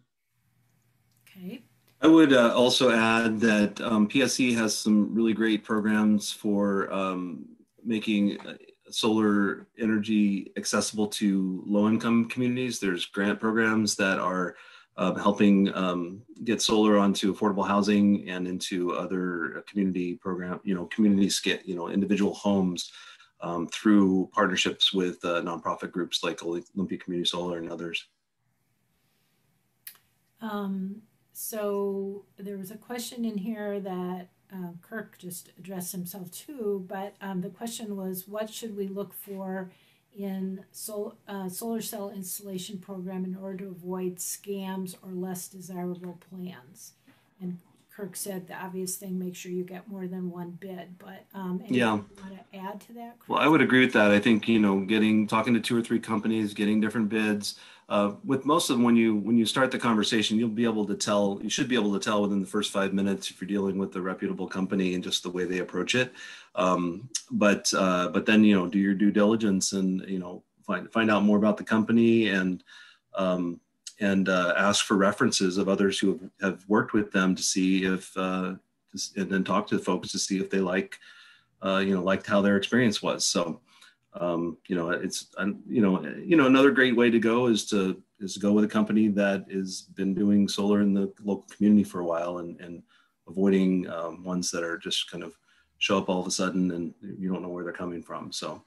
Okay. I would uh, also add that um, PSE has some really great programs for um, making uh, solar energy accessible to low income communities. There's grant programs that are uh, helping um, get solar onto affordable housing and into other community program, you know, community skit, you know, individual homes um, through partnerships with uh, nonprofit groups like Olympia Community Solar and others. Um, so there was a question in here that uh, Kirk just addressed himself to, but um, the question was, what should we look for in sol- uh, solar cell installation program in order to avoid scams or less desirable plans? And Kirk said the obvious thing: make sure you get more than one bid. But um, yeah, want to add to that? Chris? Well, I would agree with that. I think you know, getting talking to two or three companies, getting different bids. Uh, with most of them, when you when you start the conversation, you'll be able to tell. You should be able to tell within the first five minutes if you're dealing with a reputable company and just the way they approach it. Um, but uh, but then you know, do your due diligence and you know find find out more about the company and um, and uh, ask for references of others who have, have worked with them to see if uh, and then talk to the folks to see if they like uh, you know liked how their experience was. So um, you know it's you know you know another great way to go is to is to go with a company that has been doing solar in the local community for a while and and avoiding um, ones that are just kind of show up all of a sudden and you don't know where they're coming from. So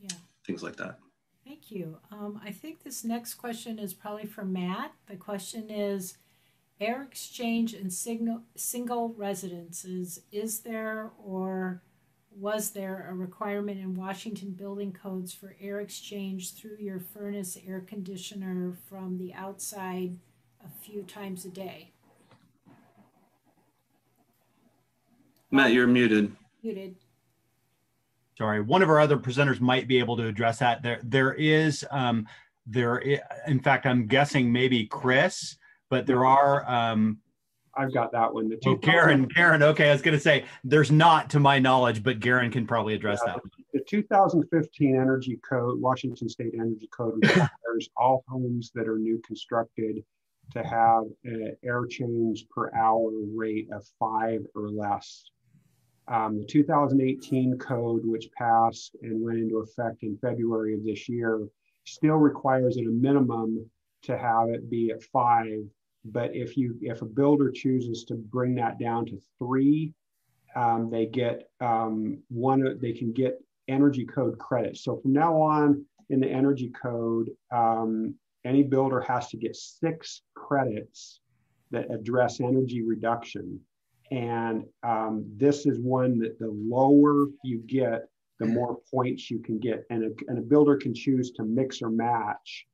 yeah, things like that. Thank you. Um, I think this next question is probably for Matt. The question is air exchange in signal, single residences. Is there or was there a requirement in Washington building codes for air exchange through your furnace air conditioner from the outside a few times a day? Matt, you're muted. Muted. Sorry, one of our other presenters might be able to address that. There, there is, um, there. Is, in fact, I'm guessing maybe Chris, but there are. Um, I've got that one. The two oh, Karen, Karen. Okay, I was going to say there's not, to my knowledge, but Garen can probably address yeah, that. The 2015 Energy Code, Washington State Energy Code, requires all homes that are new constructed to have an air change per hour rate of five or less. Um, the 2018 code, which passed and went into effect in February of this year, still requires at a minimum to have it be at five. But if you if a builder chooses to bring that down to three, um, they get um, one. They can get energy code credit. So from now on, in the energy code, um, any builder has to get six credits that address energy reduction. And um, this is one that the lower you get, the more points you can get. And a, and a builder can choose to mix or match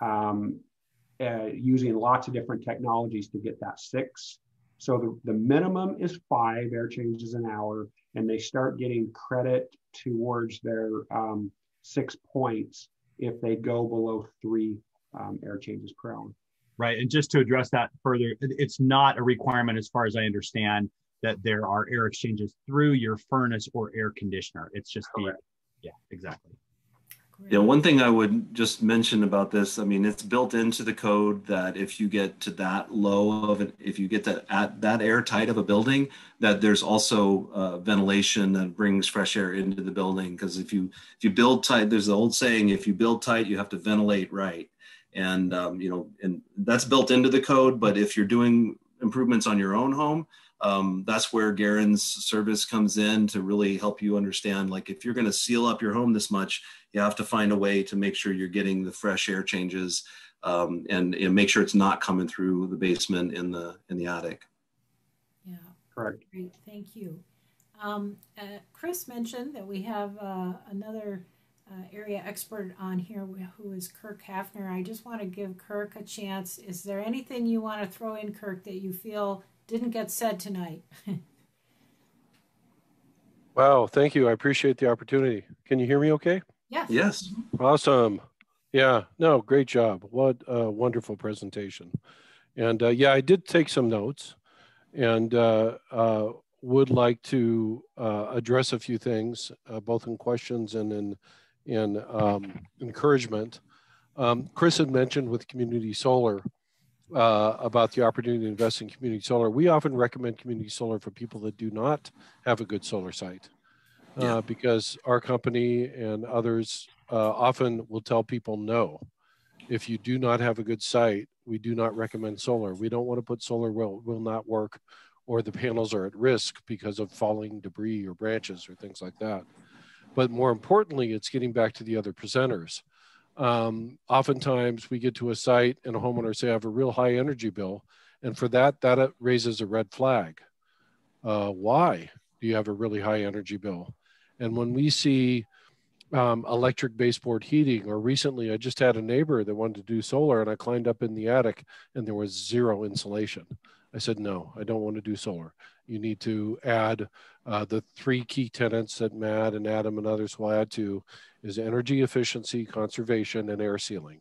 um, uh, using lots of different technologies to get that six. So the, the minimum is five air changes an hour, and they start getting credit towards their um, six points if they go below three um, air changes per hour. Right. And just to address that further, it's not a requirement, as far as I understand, that there are air exchanges through your furnace or air conditioner. It's just Correct. the, yeah, exactly. Yeah, one thing I would just mention about this, I mean, it's built into the code that if you get to that low of it, if you get that at that airtight of a building, that there's also uh, ventilation that brings fresh air into the building. Because if you if you build tight, there's the old saying, if you build tight, you have to ventilate right and um, you know and that's built into the code but if you're doing improvements on your own home um, that's where Garen's service comes in to really help you understand like if you're going to seal up your home this much you have to find a way to make sure you're getting the fresh air changes um, and, and make sure it's not coming through the basement in the in the attic yeah correct great thank you um, uh, chris mentioned that we have uh, another uh, area expert on here who is Kirk Hafner. I just want to give Kirk a chance. Is there anything you want to throw in, Kirk, that you feel didn't get said tonight? wow, thank you. I appreciate the opportunity. Can you hear me okay? Yes. Yes. Awesome. Yeah, no, great job. What a wonderful presentation. And uh, yeah, I did take some notes and uh, uh, would like to uh, address a few things, uh, both in questions and in in um, encouragement. Um, Chris had mentioned with community solar uh, about the opportunity to invest in community solar. We often recommend community solar for people that do not have a good solar site uh, yeah. because our company and others uh, often will tell people no. If you do not have a good site, we do not recommend solar. We don't want to put solar will will not work or the panels are at risk because of falling debris or branches or things like that. But more importantly, it's getting back to the other presenters. Um, oftentimes we get to a site and a homeowner say, I have a real high energy bill. And for that, that uh, raises a red flag. Uh, why do you have a really high energy bill? And when we see um, electric baseboard heating. Or recently, I just had a neighbor that wanted to do solar, and I climbed up in the attic, and there was zero insulation. I said, no, I don't want to do solar. You need to add uh, the three key tenants that Matt and Adam and others will add to is energy efficiency, conservation, and air sealing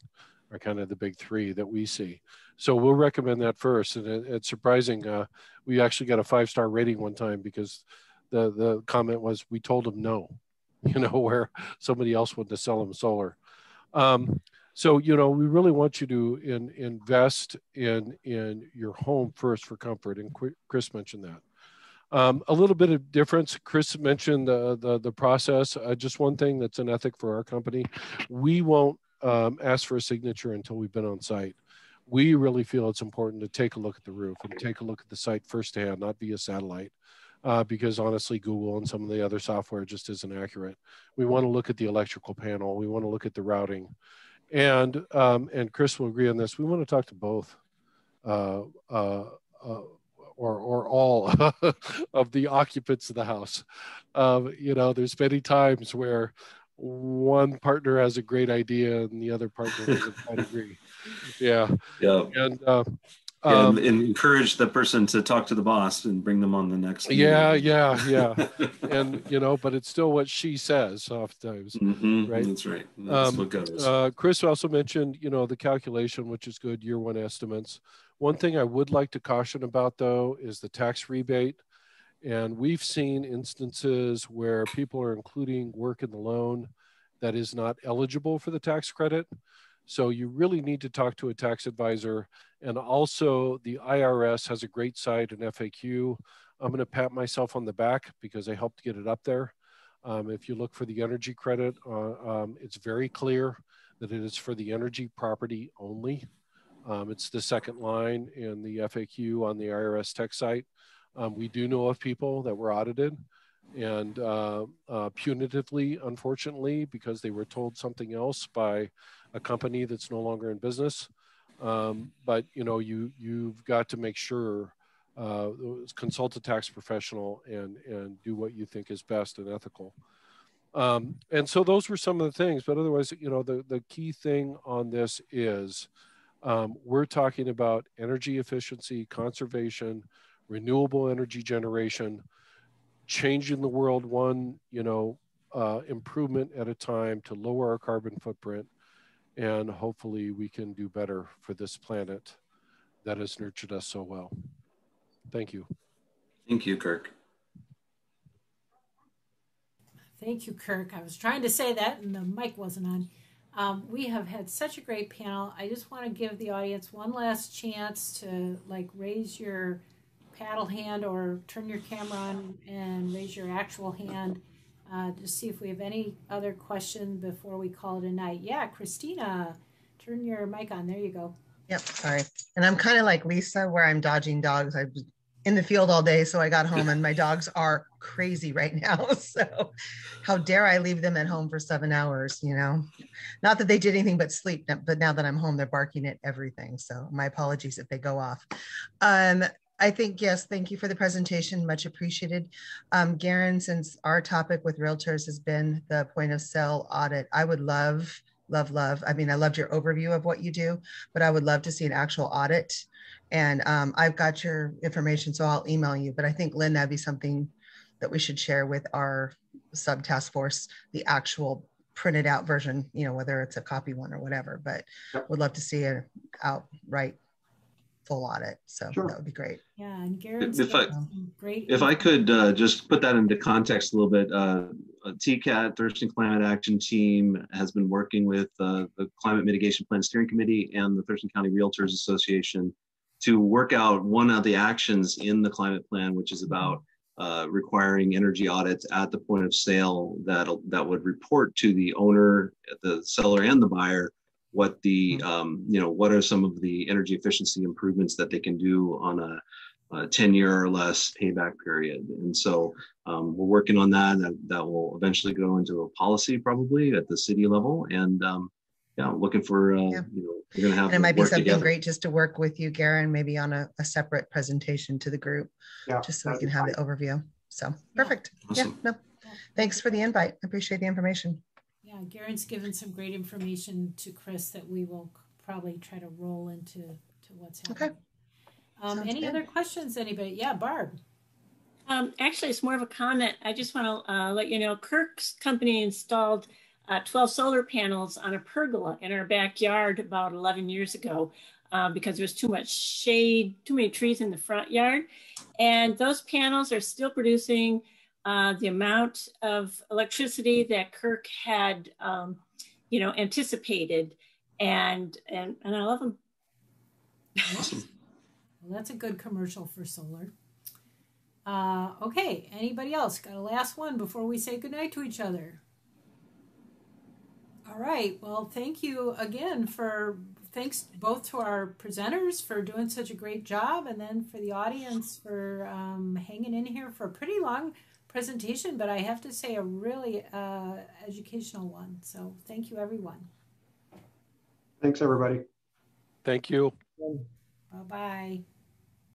are kind of the big three that we see. So we'll recommend that first. And it, it's surprising. Uh, we actually got a five star rating one time because the the comment was we told them no, you know, where somebody else wanted to sell them solar. Um, so you know, we really want you to in, invest in in your home first for comfort, and Chris mentioned that. Um, a little bit of difference. Chris mentioned the the, the process. Uh, just one thing that's an ethic for our company: we won't um, ask for a signature until we've been on site. We really feel it's important to take a look at the roof and take a look at the site firsthand, not via satellite uh, because honestly, Google and some of the other software just isn't accurate. We want to look at the electrical panel. We want to look at the routing, and um, and Chris will agree on this. We want to talk to both, uh, uh, uh or or all of the occupants of the house. Um, you know, there's many times where one partner has a great idea and the other partner doesn't quite agree. Yeah. Yeah. And uh, um, and, and, encourage the person to talk to the boss and bring them on the next. Yeah, meeting. yeah, yeah. and you know, but it's still what she says oftentimes, mm-hmm, right? That's right. That's um, what goes. Uh, Chris also mentioned, you know, the calculation, which is good, year one estimates. One thing I would like to caution about, though, is the tax rebate. And we've seen instances where people are including work in the loan that is not eligible for the tax credit. So you really need to talk to a tax advisor. And also, the IRS has a great site, an FAQ. I'm going to pat myself on the back because I helped get it up there. Um, if you look for the energy credit, uh, um, it's very clear that it is for the energy property only. Um, it's the second line in the FAQ on the IRS tech site. Um, we do know of people that were audited and uh, uh, punitively, unfortunately, because they were told something else by a company that's no longer in business. Um, but you know, you you've got to make sure uh, consult a tax professional and and do what you think is best and ethical. Um, and so those were some of the things. But otherwise, you know, the the key thing on this is um, we're talking about energy efficiency, conservation, renewable energy generation, changing the world one you know uh, improvement at a time to lower our carbon footprint and hopefully we can do better for this planet that has nurtured us so well. Thank you. Thank you, Kirk. Thank you, Kirk. I was trying to say that and the mic wasn't on. Um, we have had such a great panel. I just want to give the audience one last chance to like raise your paddle hand or turn your camera on and raise your actual hand uh, to see if we have any other question before we call it a night. Yeah, Christina, turn your mic on. There you go. Yep, sorry. And I'm kind of like Lisa, where I'm dodging dogs. I in the field all day, so I got home and my dogs are crazy right now. So, how dare I leave them at home for seven hours? You know, not that they did anything but sleep, but now that I'm home, they're barking at everything. So, my apologies if they go off. Um, I think, yes, thank you for the presentation, much appreciated. Um, Garen, since our topic with realtors has been the point of sale audit, I would love, love, love. I mean, I loved your overview of what you do, but I would love to see an actual audit. And um, I've got your information, so I'll email you. But I think, Lynn, that'd be something that we should share with our sub task force, the actual printed out version, you know, whether it's a copy one or whatever, but would love to see it outright full audit. So sure. that would be great. Yeah, and Garen's if I, great. If I could uh, just put that into context a little bit, uh, TCAT, Thurston Climate Action Team, has been working with uh, the Climate Mitigation Plan Steering Committee and the Thurston County Realtors Association to work out one of the actions in the climate plan, which is about uh, requiring energy audits at the point of sale that that would report to the owner, the seller, and the buyer what the mm-hmm. um, you know what are some of the energy efficiency improvements that they can do on a, a 10 year or less payback period and so um, we're working on that. that that will eventually go into a policy probably at the city level and um, yeah looking for uh, yeah. you know we're gonna have and it might be something together. great just to work with you Garen maybe on a, a separate presentation to the group yeah, just so we can have fine. the overview so perfect awesome. yeah no thanks for the invite I appreciate the information Yeah, Garen's given some great information to Chris that we will probably try to roll into to what's happening. Okay. Um, Sounds any good. other questions, anybody? Yeah, Barb. Um, actually, it's more of a comment. I just want to uh, let you know Kirk's company installed uh, 12 solar panels on a pergola in our backyard about 11 years ago uh, because there was too much shade, too many trees in the front yard. And those panels are still producing uh, the amount of electricity that Kirk had, um, you know, anticipated. And, and, and I love them. Awesome. Well, that's a good commercial for solar. Uh, okay, anybody else? Got a last one before we say goodnight to each other. All right. Well, thank you again for thanks both to our presenters for doing such a great job, and then for the audience for um, hanging in here for a pretty long presentation. But I have to say, a really uh, educational one. So thank you, everyone. Thanks, everybody. Thank you. Bye bye.